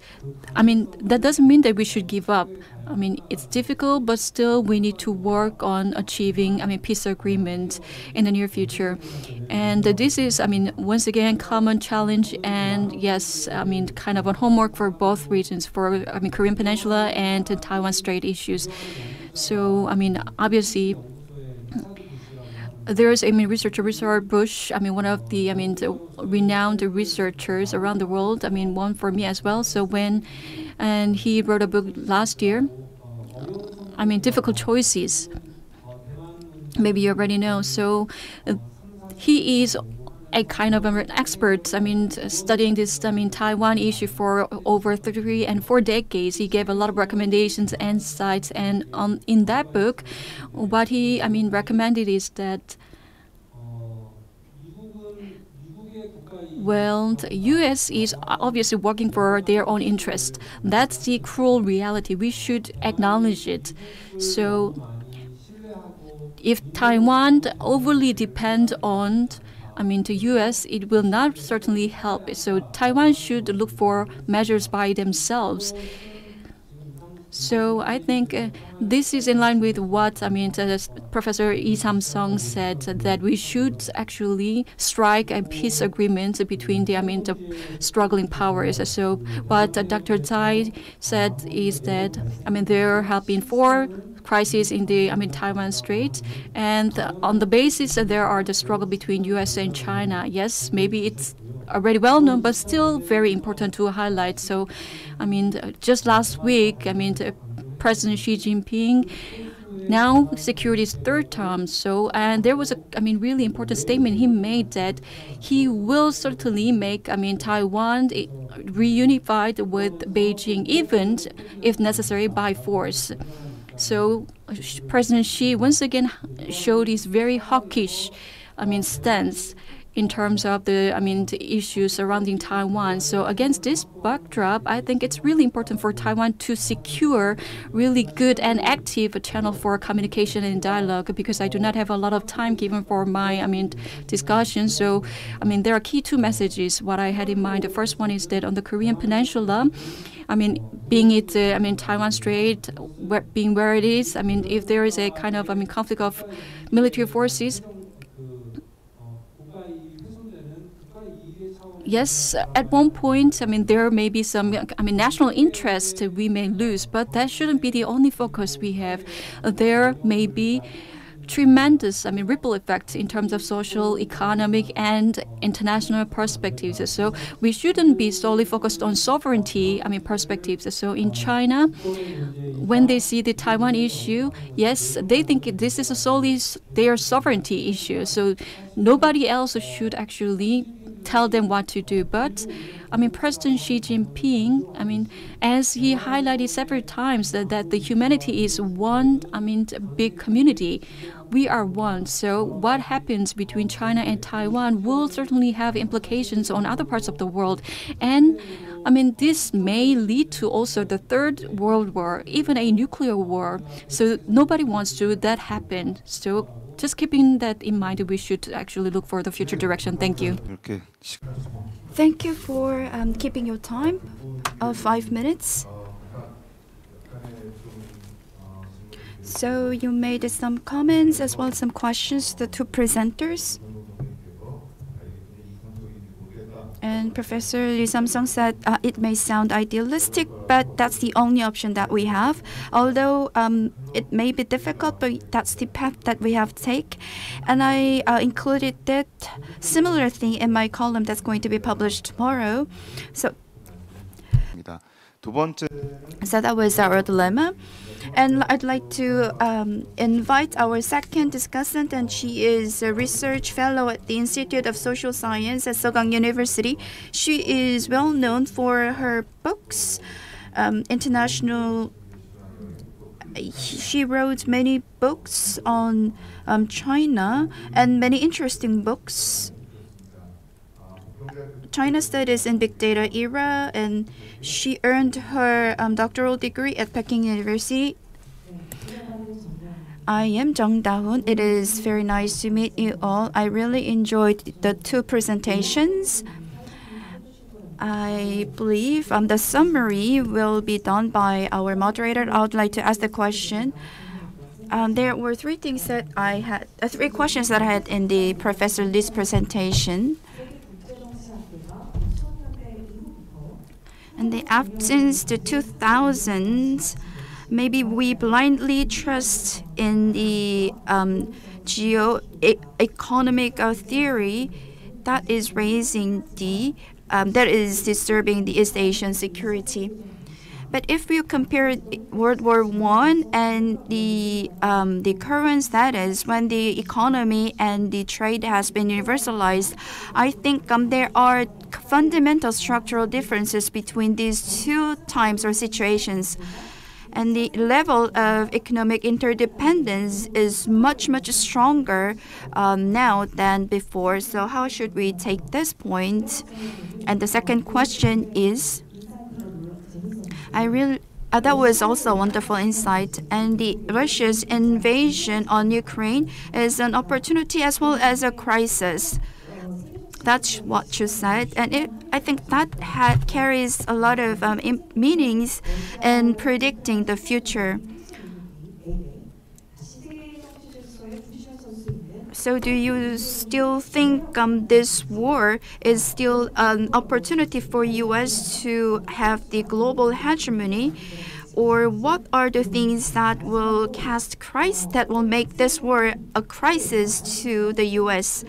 i mean that doesn't mean that we should give up. I mean it's difficult but still we need to work on achieving i mean peace agreement in the near future. And this is i mean once again common challenge and yes i mean kind of a homework for both regions for i mean korean peninsula and taiwan strait issues. So i mean obviously there's I mean researcher Richard Bush. I mean one of the I mean the renowned researchers around the world. I mean one for me as well. So when and he wrote a book last year. I mean difficult choices. Maybe you already know. So uh, he is a kind of an expert. I mean, studying this, I mean, Taiwan issue for over three and four decades. He gave a lot of recommendations and insights. And on in that book, what he, I mean, recommended is that. Well, the U.S. is obviously working for their own interest. That's the cruel reality. We should acknowledge it. So, if Taiwan overly depends on I mean, the U.S., it will not certainly help. So Taiwan should look for measures by themselves. So I think uh, this is in line with what I mean. Uh, Professor Lee Sam-sung said that we should actually strike a peace agreement between the I mean the struggling powers. So what uh, Dr. Tsai said is that I mean there have been four crises in the I mean Taiwan Strait, and on the basis that there are the struggle between U.S. and China. Yes, maybe it's already well known, but still very important to highlight. So, I mean, uh, just last week, I mean, President Xi Jinping now secured his third term. So, and there was a, I mean, really important statement he made that he will certainly make, I mean, Taiwan reunified with Beijing, even if necessary by force. So, President Xi once again showed his very hawkish, I mean, stance in terms of the I mean the issues surrounding Taiwan. So against this backdrop, I think it's really important for Taiwan to secure really good and active channel for communication and dialogue because I do not have a lot of time given for my I mean discussion. So I mean there are key two messages what I had in mind. The first one is that on the Korean Peninsula I mean, being it, uh, I mean, Taiwan Strait, where, being where it is, I mean, if there is a kind of, I mean, conflict of military forces, yes, at one point, I mean, there may be some, I mean, national interest we may lose, but that shouldn't be the only focus we have. There may be tremendous, I mean, ripple effects in terms of social, economic, and international perspectives. So we shouldn't be solely focused on sovereignty, I mean, perspectives. So in China, when they see the Taiwan issue, yes, they think this is solely their sovereignty issue. So nobody else should actually tell them what to do. But I mean, President Xi Jinping, I mean, as he highlighted several times that, that the humanity is one, I mean, big community. We are one, so what happens between China and Taiwan will certainly have implications on other parts of the world. And I mean, this may lead to also the Third World War, even a nuclear war. So nobody wants to that happen. So just keeping that in mind, we should actually look for the future direction. Thank you. Okay. Thank you for um, keeping your time of five minutes. So you made some comments as well as some questions to the two presenters. And Professor Lee Sam-sung said uh, it may sound idealistic, but that's the only option that we have. Although um, it may be difficult, but that's the path that we have to take. And I uh, included that similar thing in my column that's going to be published tomorrow. So, so that was our dilemma. And I'd like to um, invite our second discussant, and she is a research fellow at the Institute of Social Science at Sogang University. She is well known for her books, um, international. She wrote many books on um, China and many interesting books China Studies in Big Data era, and she earned her um, doctoral degree at Peking University. I am Jung Da-hoon. It is very nice to meet you all. I really enjoyed the two presentations. I believe um, the summary will be done by our moderator. I would like to ask the question. Um, there were three things that I had, uh, three questions that I had in the Professor Lee's presentation. And the since the 2000s, maybe we blindly trust in the um, geo-economic uh, theory that is raising the um, that is disturbing the East Asian security. But if you compare World War One and the um, the current status, when the economy and the trade has been universalized, I think um, there are fundamental structural differences between these two times or situations. And the level of economic interdependence is much, much stronger um, now than before. So, how should we take this point? And the second question is I really uh, that was also a wonderful insight. And the Russia's invasion on Ukraine is an opportunity as well as a crisis. That's what you said, and it, I think that carries a lot of um, meanings in predicting the future. So, do you still think um, this war is still an opportunity for U.S. to have the global hegemony, or what are the things that will cast crisis that will make this war a crisis to the U.S.?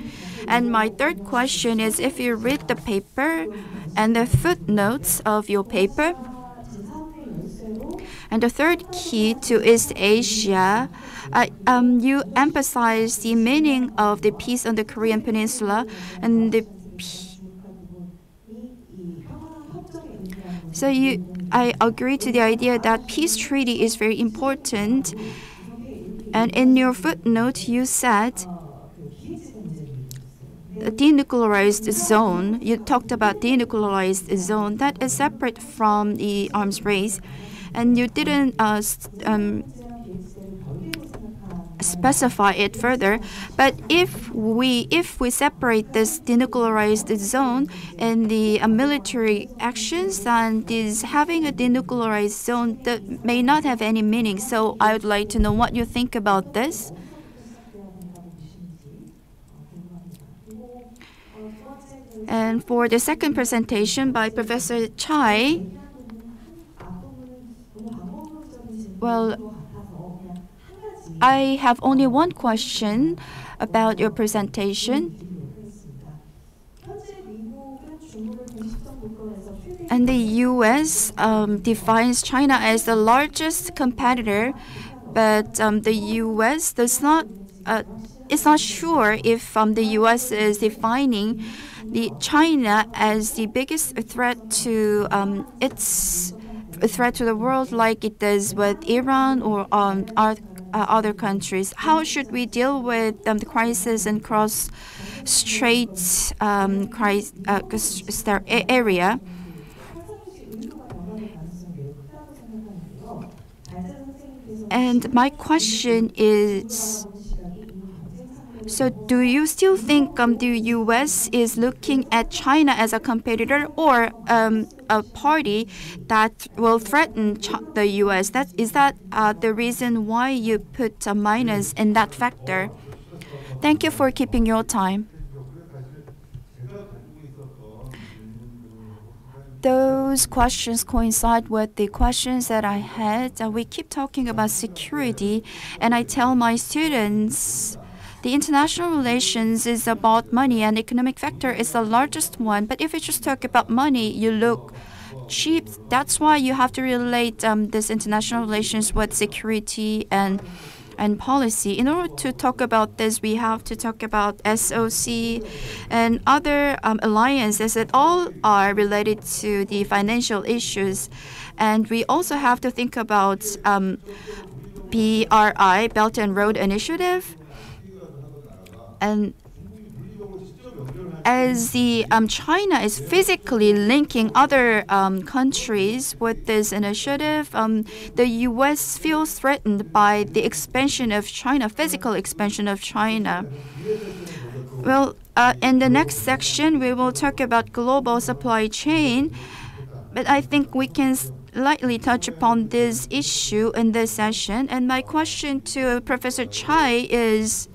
And my third question is, if you read the paper and the footnotes of your paper, And the third key to East Asia, uh, um, you emphasize the meaning of the peace on the Korean Peninsula and the so you, I agree to the idea that peace treaty is very important. And in your footnote, you said a denuclearized zone. You talked about denuclearized zone that is separate from the arms race, and you didn't uh, um, specify it further. But if we if we separate this denuclearized zone and the uh, military actions, then this having a denuclearized zone that may not have any meaning. So I would like to know what you think about this. And for the second presentation by Professor Chai, well, I have only one question about your presentation. And the U.S. Um, defines China as the largest competitor, but um, the U.S. does not. Uh, it's not sure if um, the U.S. is defining the China as the biggest threat to um, its threat to the world, like it does with Iran or um, oth- uh, other countries. How should we deal with um, the crisis and cross strait um, cri- uh, area? And my question is so, do you still think um, the U.S. is looking at China as a competitor or um, a party that will threaten Ch- the U.S.? That is that uh, the reason why you put a minus in that factor? Thank you for keeping your time. Those questions coincide with the questions that I had. Uh, we keep talking about security, and I tell my students the international relations is about money, and economic factor is the largest one. But if you just talk about money, you look cheap. That's why you have to relate um, this international relations with security and and policy. In order to talk about this, we have to talk about SOC and other um, alliances that all are related to the financial issues. And we also have to think about um, BRI, Belt and Road Initiative. And as the um, China is physically linking other um, countries with this initiative, um, the U.S. feels threatened by the expansion of China, physical expansion of China. Well, uh, in the next section, we will talk about global supply chain, but I think we can lightly touch upon this issue in this session. And my question to Professor Tsai is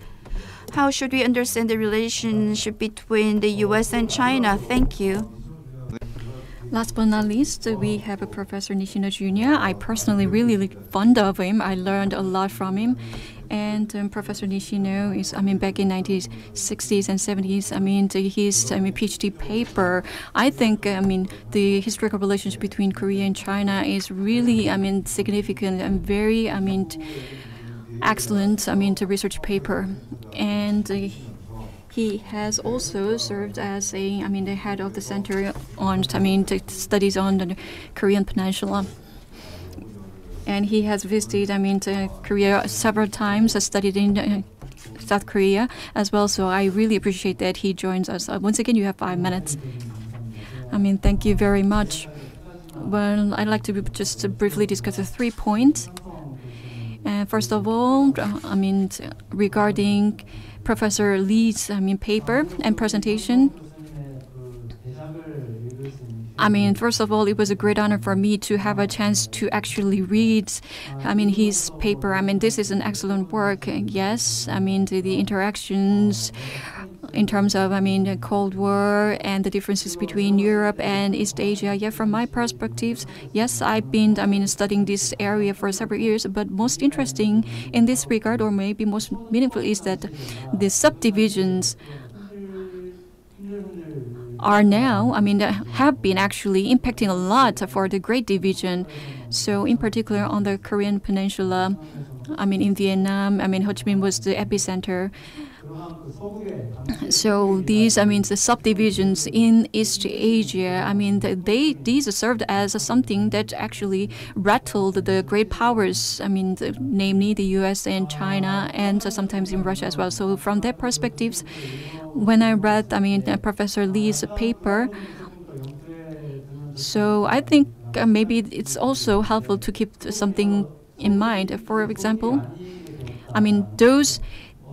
how should we understand the relationship between the US and China? Thank you. Last but not least, we have a Professor Nishino Junya I personally really fond of him. I learned a lot from him. And um, Professor Nishino is, I mean, back in 1960s and 70s, I mean, his I mean, PhD paper, I think, I mean, the historical relationship between Korea and China is really, I mean, significant and very, I mean, excellent, I mean, the research paper. And uh, he has also served as a, I mean, the head of the center on, I mean, studies on the Korean Peninsula. And he has visited, I mean, to Korea several times, studied in uh, South Korea as well. So I really appreciate that he joins us. Uh, once again, you have five minutes. I mean, thank you very much. Well, I'd like to just briefly discuss the three points. Uh, first of all, I mean, regarding Professor Lee's I mean paper and presentation. I mean, first of all, it was a great honor for me to have a chance to actually read, I mean, his paper. I mean, this is an excellent work. Yes, I mean, the, the interactions in terms of, I mean, the Cold War and the differences between Europe and East Asia. Yeah, from my perspectives, yes, I've been, I mean, studying this area for several years. But most interesting in this regard, or maybe most meaningful, is that the subdivisions are now, I mean, have been actually impacting a lot for the Great Division. So, in particular, on the Korean Peninsula, I mean, in Vietnam, I mean, Ho Chi Minh was the epicenter. So these, I mean, the subdivisions in East Asia, I mean, they these served as something that actually rattled the great powers. I mean, the, namely the U.S. and China, and sometimes in Russia as well. So from that perspectives, when I read, I mean, uh, Professor Lee's paper, so I think uh, maybe it's also helpful to keep something in mind. For example, I mean, those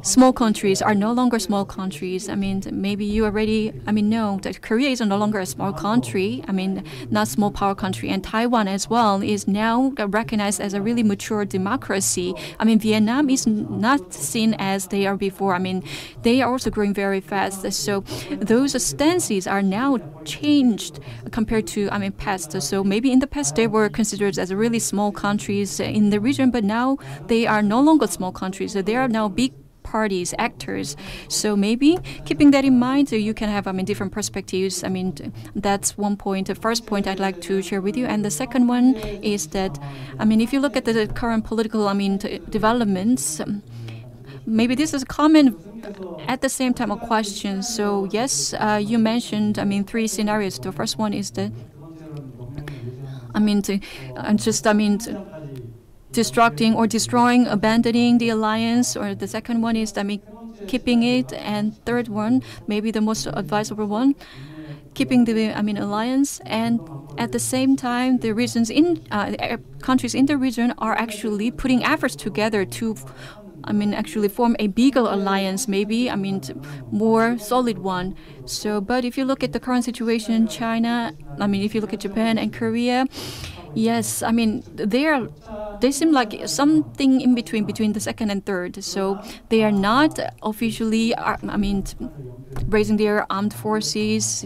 small countries are no longer small countries. I mean, maybe you already, I mean, know that Korea is no longer a small country. I mean, not small power country, and Taiwan as well is now recognized as a really mature democracy. I mean, Vietnam is not seen as they are before. I mean, they are also growing very fast. So those stances are now changed compared to, I mean, past. So maybe in the past they were considered as really small countries in the region, but now they are no longer small countries. So they are now big parties, actors. So maybe keeping that in mind, you can have I mean different perspectives. I mean that's one point. The first point I'd like to share with you, and the second one is that I mean if you look at the current political I mean developments. Um, maybe this is a common at the same time a question. So yes, uh, you mentioned I mean three scenarios. The first one is that I mean to, uh, just I mean. To, destructing or destroying, abandoning the alliance, or the second one is I mean keeping it, and third one maybe the most advisable one, keeping the I mean alliance, and at the same time the regions in uh, countries in the region are actually putting efforts together to. I mean, actually form a bigger alliance, maybe, I mean, more solid one. So, but if you look at the current situation, in China, I mean, if you look at Japan and Korea, Yes, I mean they are. They seem like something in between between the second and third. So they are not officially. I mean, raising their armed forces,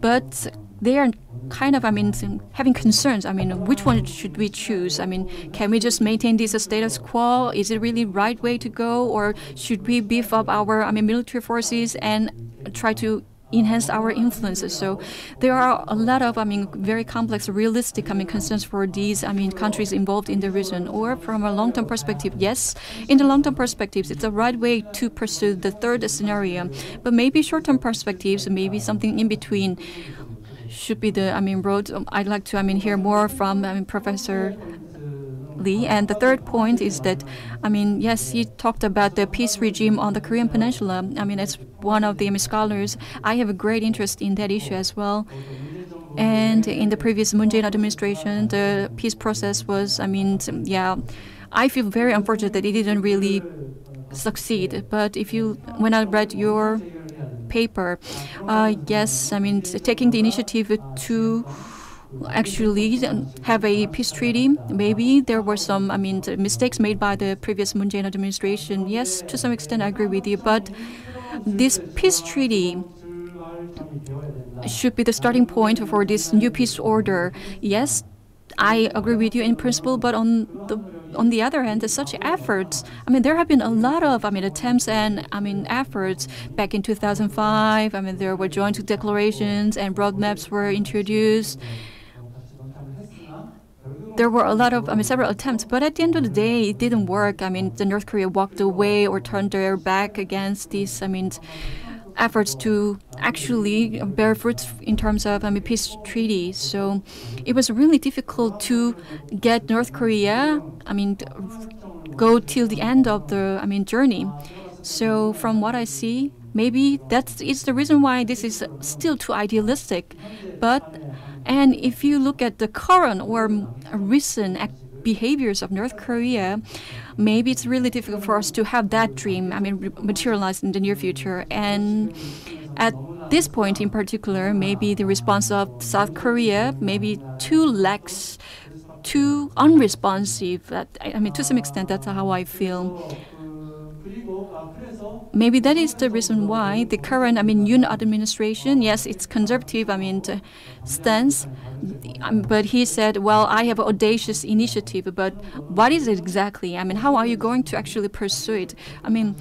but they are kind of. I mean, having concerns. I mean, which one should we choose? I mean, can we just maintain this status quo? Is it really right way to go, or should we beef up our I mean military forces and try to enhance our influences. So there are a lot of, I mean, very complex, realistic, I mean, concerns for these, I mean, countries involved in the region. Or from a long-term perspective, yes, in the long-term perspectives, it's the right way to pursue the third scenario. But maybe short-term perspectives, maybe something in between should be the, I mean, road. I'd like to, I mean, hear more from, I mean, Professor And the third point is that, I mean, yes, he talked about the peace regime on the Korean Peninsula. I mean, as one of the scholars, I have a great interest in that issue as well. And in the previous Moon Jae-in administration, the peace process was, I mean, yeah, I feel very unfortunate that it didn't really succeed. But if you, when I read your paper, uh, yes, I mean, taking the initiative to actually have a peace treaty. Maybe there were some, I mean, mistakes made by the previous Moon Jae-in administration. Yes, to some extent, I agree with you. But this peace treaty should be the starting point for this new peace order. Yes, I agree with you in principle, but on the on the other hand, such efforts. I mean, there have been a lot of, I mean, attempts and I mean efforts back in 2005. I mean, there were joint declarations and roadmaps were introduced there were a lot of, I mean, several attempts, but at the end of the day, it didn't work. I mean, the North Korea walked away or turned their back against these, I mean, efforts to actually bear fruits in terms of I mean, peace treaty. So it was really difficult to get North Korea, I mean, go till the end of the, I mean, journey. So from what I see, maybe that is the reason why this is still too idealistic. But and if you look at the current or recent behaviors of North Korea, maybe it's really difficult for us to have that dream, I mean, materialize in the near future. And at this point in particular, maybe the response of South Korea maybe too lax, too unresponsive. I mean, to some extent, that's how I feel. Maybe that is the reason why the current, I mean, Yoon administration, yes, it's conservative, I mean, stance, um, but he said, well, I have audacious initiative, but what is it exactly? I mean, how are you going to actually pursue it? I mean,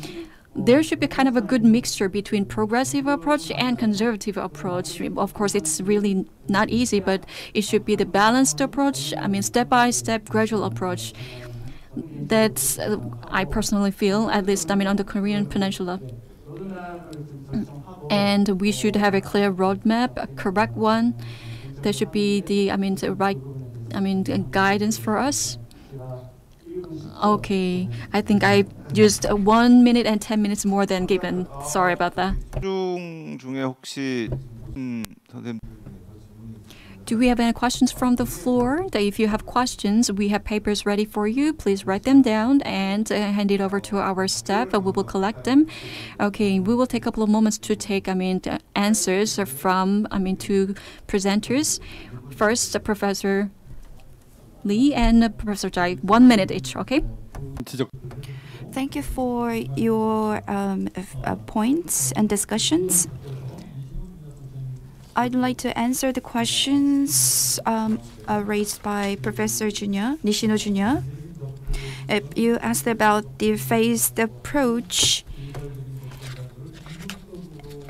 there should be kind of a good mixture between progressive approach and conservative approach. Of course, it's really not easy, but it should be the balanced approach. I mean, step by step, gradual approach. That's uh, I personally feel, at least I mean on the Korean Peninsula. And we should have a clear roadmap, a correct one. There should be the I mean the right, I mean guidance for us. Okay, I think I used one minute and ten minutes more than given. Sorry about that. Do we have any questions from the floor? If you have questions, we have papers ready for you. Please write them down and uh, hand it over to our staff. we will collect them. Okay, we will take a couple of moments to take, I mean, answers from, I mean, two presenters. First, uh, Professor Lee and uh, Professor Tsai. One minute each. Okay. Thank you for your um, points and discussions. I'd like to answer the questions um, uh, raised by Professor Junya, Nishino Junya. If you asked about the phased approach,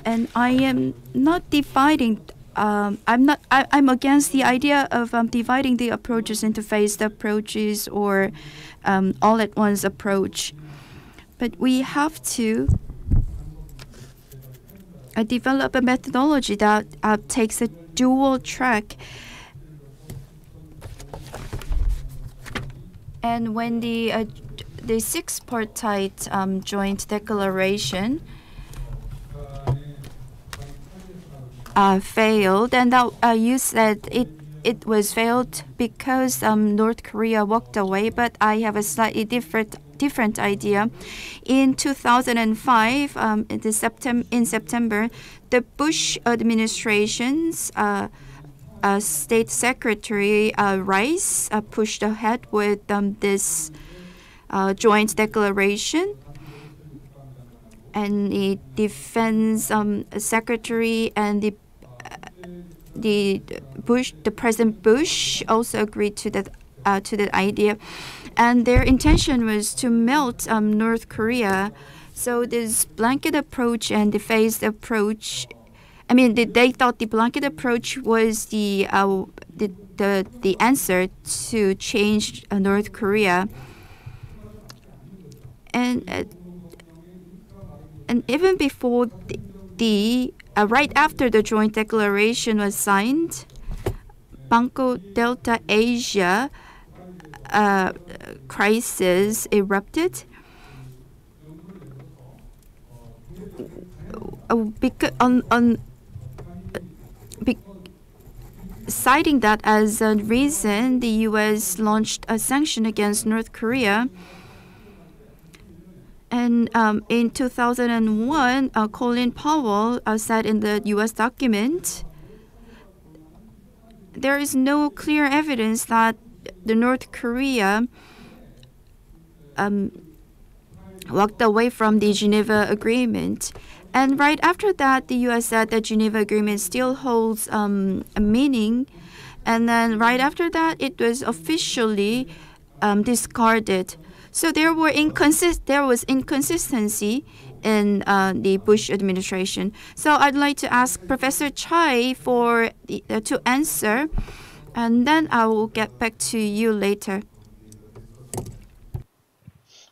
and I am not dividing. Um, I'm not. I, I'm against the idea of um, dividing the approaches into phased approaches or um, all at once approach. But we have to uh, develop a methodology that uh, takes a dual track. And when the uh, the six-partite um, joint declaration uh, failed, and that uh, you said it it was failed because um, North Korea walked away. But I have a slightly different different idea. In 2005, um, in, the Septem- in September, the Bush administration's uh, uh, State Secretary uh, Rice uh, pushed ahead with um, this uh, joint declaration. And the defense um, secretary and the the Bush, the President Bush, also agreed to that uh, to that idea, and their intention was to melt um, North Korea. So this blanket approach and the phased approach, I mean, they, they thought the blanket approach was the uh, the, the the answer to change uh, North Korea, and uh, and even before the, the uh, right after the joint declaration was signed, Banco Delta Asia uh, crisis erupted. Uh, on be, citing that as a reason, the U.S. launched a sanction against North Korea. And um, in 2001, uh, Colin Powell uh, said in the U.S. document, there is no clear evidence that the North Korea um, walked away from the Geneva Agreement. And right after that, the U.S. said the Geneva Agreement still holds um, a meaning. And then right after that, it was officially um, discarded. So there were inconsist there was inconsistency in uh, the Bush administration. So I'd like to ask Professor Tsai for the, uh, to answer, and then I will get back to you later.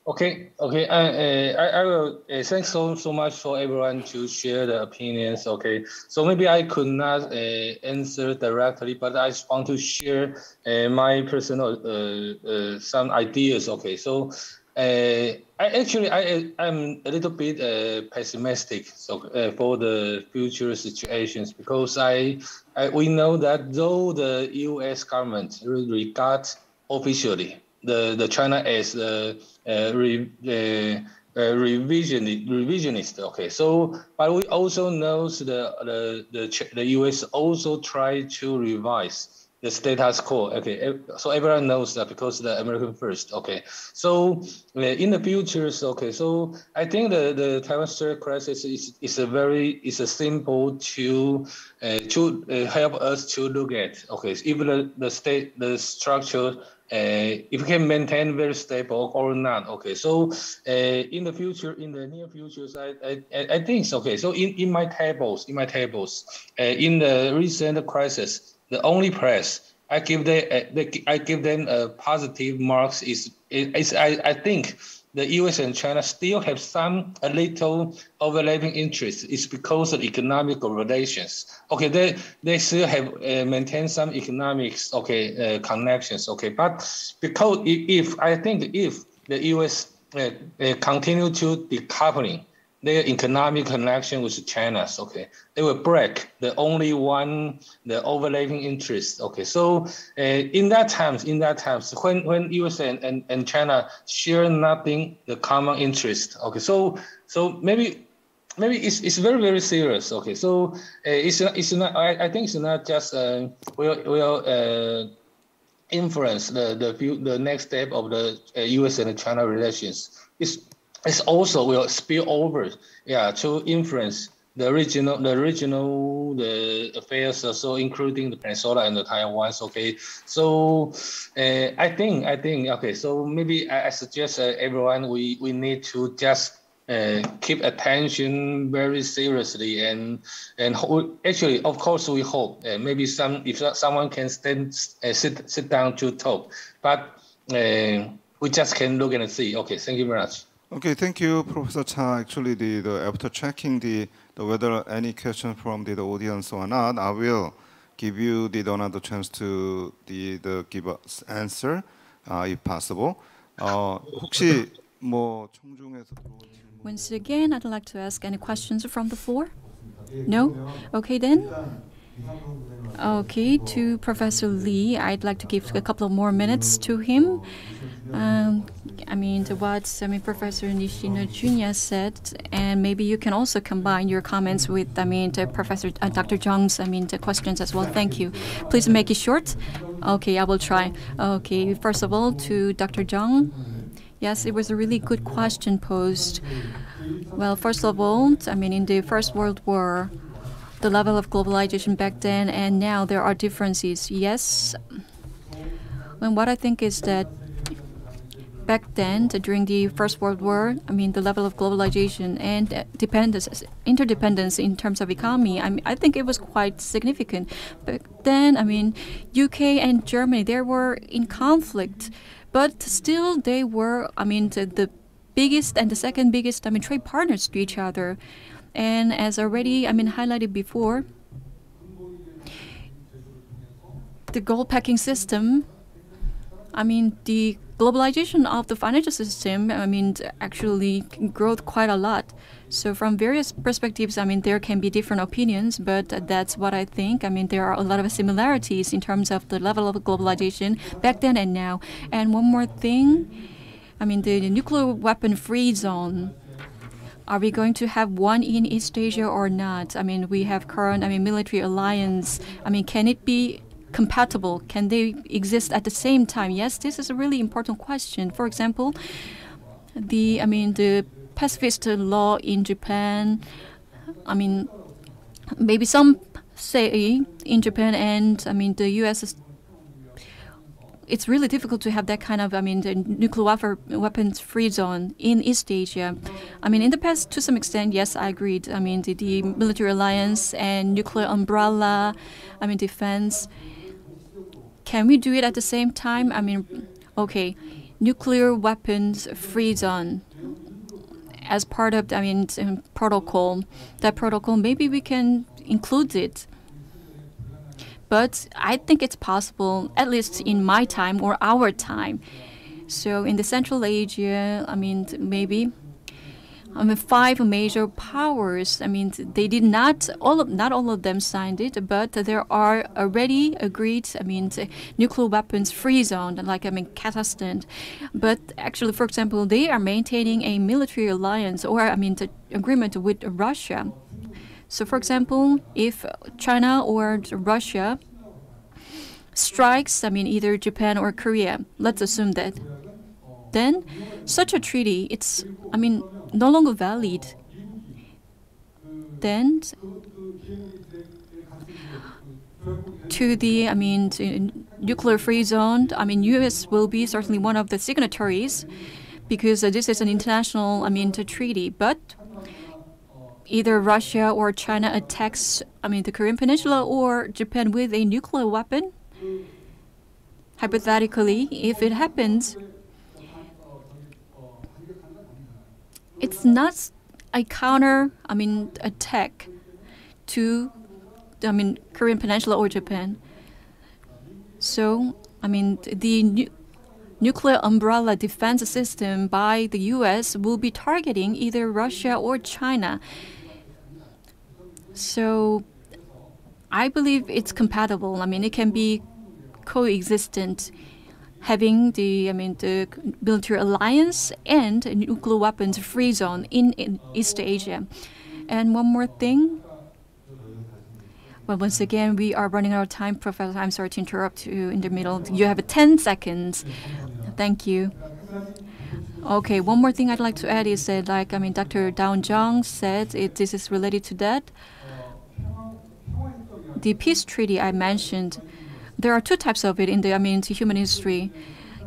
Okay, okay. I, uh, I, I will uh, thanks so so much for everyone to share the opinions. Okay, so maybe I could not uh, answer directly, but I just want to share uh, my personal uh, uh, some ideas. Okay, so uh, I actually I I'm a little bit uh, pessimistic so uh, for the future situations because I, I we know that though the U.S. government regard officially the, the China as the uh, re, uh, uh, revisionist, revisionist. Okay, so but we also know the the the, the U.S. also try to revise the status quo. Okay, so everyone knows that because the American first. Okay, so uh, in the futures. Okay, so I think the the Taiwan Strait crisis is is a very is a simple to uh, to uh, help us to look at. Okay, even the, the state the structure uh, if can maintain very stable or not. Okay, so uh, in the future, in the near future, I, I, I think so. Okay, so in, in my tables, in my tables, uh, in the recent crisis, the only press I give them, uh, I give them a positive marks is, is I, I think the U.S. and China still have some a little overlapping interests. It's because of economic relations. Okay, they they still have uh, maintained some economics okay uh, connections. Okay, but because if, if I think if the U.S. Uh, uh, continue to decoupling their economic connection with China, okay, they will break the only one, the overlapping interest. Okay, so uh, in that times, in that times, when when US and, and, and China share nothing, the common interest. Okay, so so maybe maybe it's, it's very very serious. Okay, so uh, it's not, it's not. I, I think it's not just uh, will will uh, influence the the the next step of the U.S. and China relations. It's it's also will spill over, yeah, to influence the regional, the regional, the affairs, also including the Peninsula and the Taiwan. Okay, so uh, I think, I think, okay, so maybe I, I suggest uh, everyone we we need to just uh, keep attention very seriously and and actually, of course, we hope uh, maybe some if someone can stand uh, sit sit down to talk, but uh, we just can look and see. Okay, thank you very much. Okay, thank you, Professor Cha. Actually, the, the after checking the, the whether any question from the, the audience or not, I will give you the another chance to the, the give us answer, uh, if possible. 어, 혹시 뭐 청중에서 들어온 질문 Once again, I'd like to ask any questions from the floor. No? Okay then. Okay, to Professor Lee, I'd like to give a couple of more minutes to him. Um, I mean, what I mean, Professor Nishino Junya said, and maybe you can also combine your comments with, I mean, Professor uh, Dr. Chang's, I mean, the questions as well. Thank you. Please make it short. Okay, I will try. Okay, first of all, to Dr. Chang. Yes, it was a really good question posed. Well, first of all, I mean, in the First World War, the level of globalization back then and now there are differences. Yes. And what I think is that back then, uh, during the First World War, I mean, the level of globalization and uh, dependence, interdependence in terms of economy, I mean, I think it was quite significant. But then, I mean, UK and Germany, they were in conflict, but still they were, I mean, the, the biggest and the second biggest, I mean, trade partners to each other. And as already, I mean, highlighted before, the gold packing system, I mean, the globalization of the financial system, I mean, actually growth quite a lot. So from various perspectives, I mean, there can be different opinions, but that's what I think. I mean, there are a lot of similarities in terms of the level of globalization back then and now. And one more thing, I mean, the, the nuclear weapon free zone. Are we going to have one in East Asia or not? I mean, we have current, I mean, military alliance. I mean, can it be compatible? Can they exist at the same time? Yes, this is a really important question. For example, the I mean the pacifist law in Japan. I mean, maybe some say in Japan and I mean the U.S. Is, it's really difficult to have that kind of, I mean, the nuclear weapons free zone in East Asia. I mean, in the past, to some extent, yes, I agreed. I mean, the, the military alliance and nuclear umbrella, I mean, defense. Can we do it at the same time? I mean, okay, nuclear weapons free zone as part of, I mean, protocol. That protocol, maybe we can include it but I think it's possible, at least in my time or our time. So in the Central Asia, I mean, maybe. I mean, five major powers. I mean, they did not all of not all of them signed it, but there are already agreed. I mean, nuclear weapons free zone, like I mean, Kazakhstan. But actually, for example, they are maintaining a military alliance, or I mean, agreement with Russia. So, for example, if China or Russia strikes, I mean, either Japan or Korea, let's assume that, then such a treaty, it's, I mean, no longer valid. Then, to the, I mean, to, nuclear free zone, I mean, U.S. will be certainly one of the signatories because this is an international, I mean, treaty. But either Russia or China attacks, I mean, the Korean Peninsula or Japan with a nuclear weapon, hypothetically, if it happens, it's not a counter, I mean, attack to, I mean, Korean Peninsula or Japan. So, I mean, the nu- nuclear umbrella defense system by the U.S. will be targeting either Russia or China. So, I believe it's compatible. I mean, it can be coexistent having the I mean the military alliance and a nuclear weapons free zone in, in East Asia. And one more thing. Well, once again, we are running out of time, Professor. I'm sorry to interrupt you in the middle. You have 10 seconds. Thank you. Okay, one more thing I'd like to add is that, like, I mean, Dr. Da-hoon Chung said it, this is related to that. The peace treaty I mentioned there are two types of it in the I mean human history.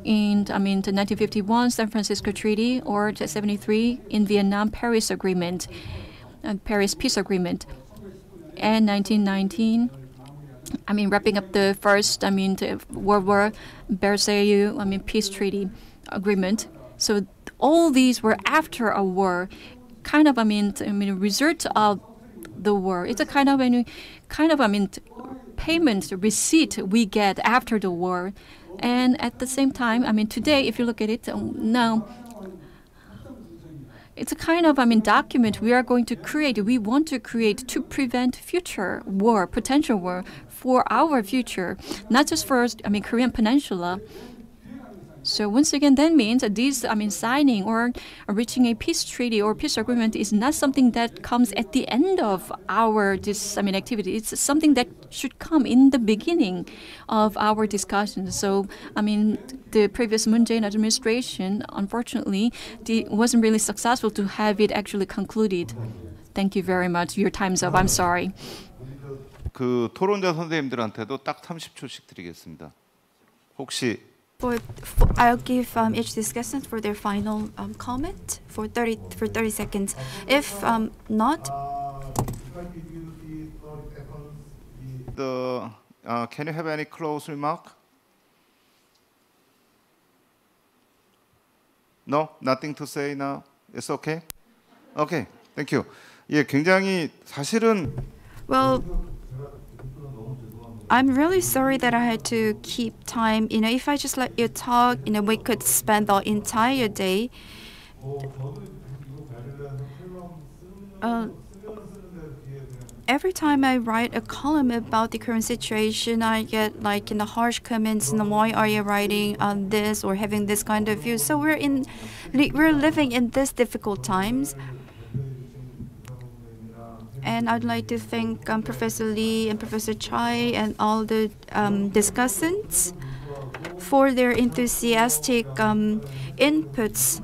In I mean the 1951 San Francisco Treaty or the 73 in Vietnam Paris Agreement, uh, Paris Peace Agreement, and 1919. I mean wrapping up the first I mean the World War Versailles I mean peace treaty agreement. So all these were after a war, kind of I mean I mean result of the war. It's a kind of I mean, kind of I mean payment receipt we get after the war. And at the same time, I mean, today, if you look at it um, now, it's a kind of, I mean, document we are going to create. We want to create to prevent future war, potential war for our future, not just for, I mean, Korean Peninsula, so once again, that means that this, I mean, signing or reaching a peace treaty or peace agreement is not something that comes at the end of our this, I mean, activity. It's something that should come in the beginning of our discussion. So, I mean, the previous Moon Jae-in administration, unfortunately, the, wasn't really successful to have it actually concluded. Thank you very much. Your time's up. I'm sorry. 그 토론자 선생님들한테도 딱 30초씩 드리겠습니다. 혹시 For, for I'll give um, each discussant for their final um, comment for 30 for 30 seconds. If um, not, the uh, can you have any close remark? No, nothing to say now. It's okay. Okay, thank you. 예, 굉장히 사실은 well, I'm really sorry that I had to keep time. You know, if I just let you talk, you know, we could spend the entire day. Uh, every time I write a column about the current situation, I get like in the harsh comments, why are you writing on this or having this kind of view? So we're in, we're living in these difficult times. And I'd like to thank um, Professor Lee and Professor Tsai and all the um, discussants for their enthusiastic um, inputs.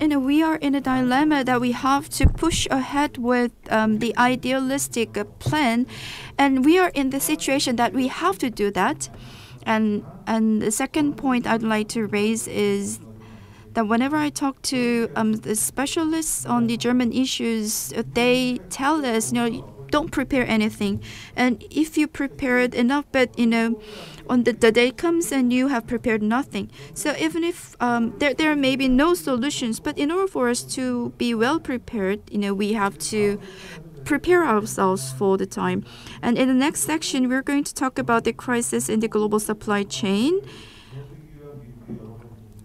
You know, we are in a dilemma that we have to push ahead with um, the idealistic plan, and we are in the situation that we have to do that. And and the second point I'd like to raise is that whenever I talk to um, the specialists on the German issues, uh, they tell us, you know, don't prepare anything. And if you prepared enough, but you know, on the, the day comes and you have prepared nothing. So even if um, there there may be no solutions, but in order for us to be well prepared, you know, we have to prepare ourselves for the time. And in the next section, we're going to talk about the crisis in the global supply chain.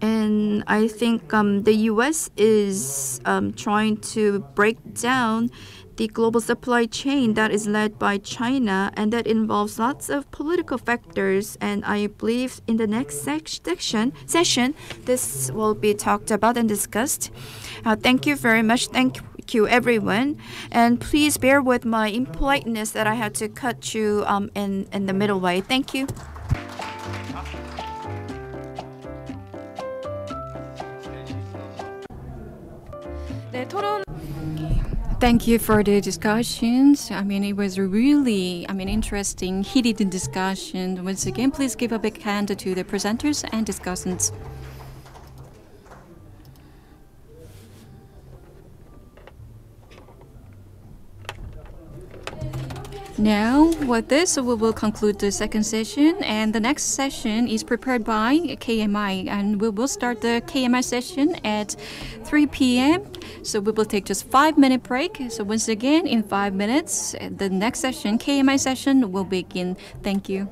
And I think um, the US is um, trying to break down the global supply chain that is led by China, and that involves lots of political factors. And I believe in the next section, session, this will be talked about and discussed. Uh, thank you very much. Thank you, everyone. And please bear with my impoliteness that I had to cut you um, in, in the middle way. Thank you. Thank you for the discussions. I mean, it was really, I mean, interesting, heated discussion. Once again, please give a big hand to the presenters and discussants. Now, with this, we will conclude the second session, and the next session is prepared by KMI, and we will start the KMI session at 3 p.m. So we will take just five minute break. So once again, in five minutes, the next session, KMI session, will begin. Thank you.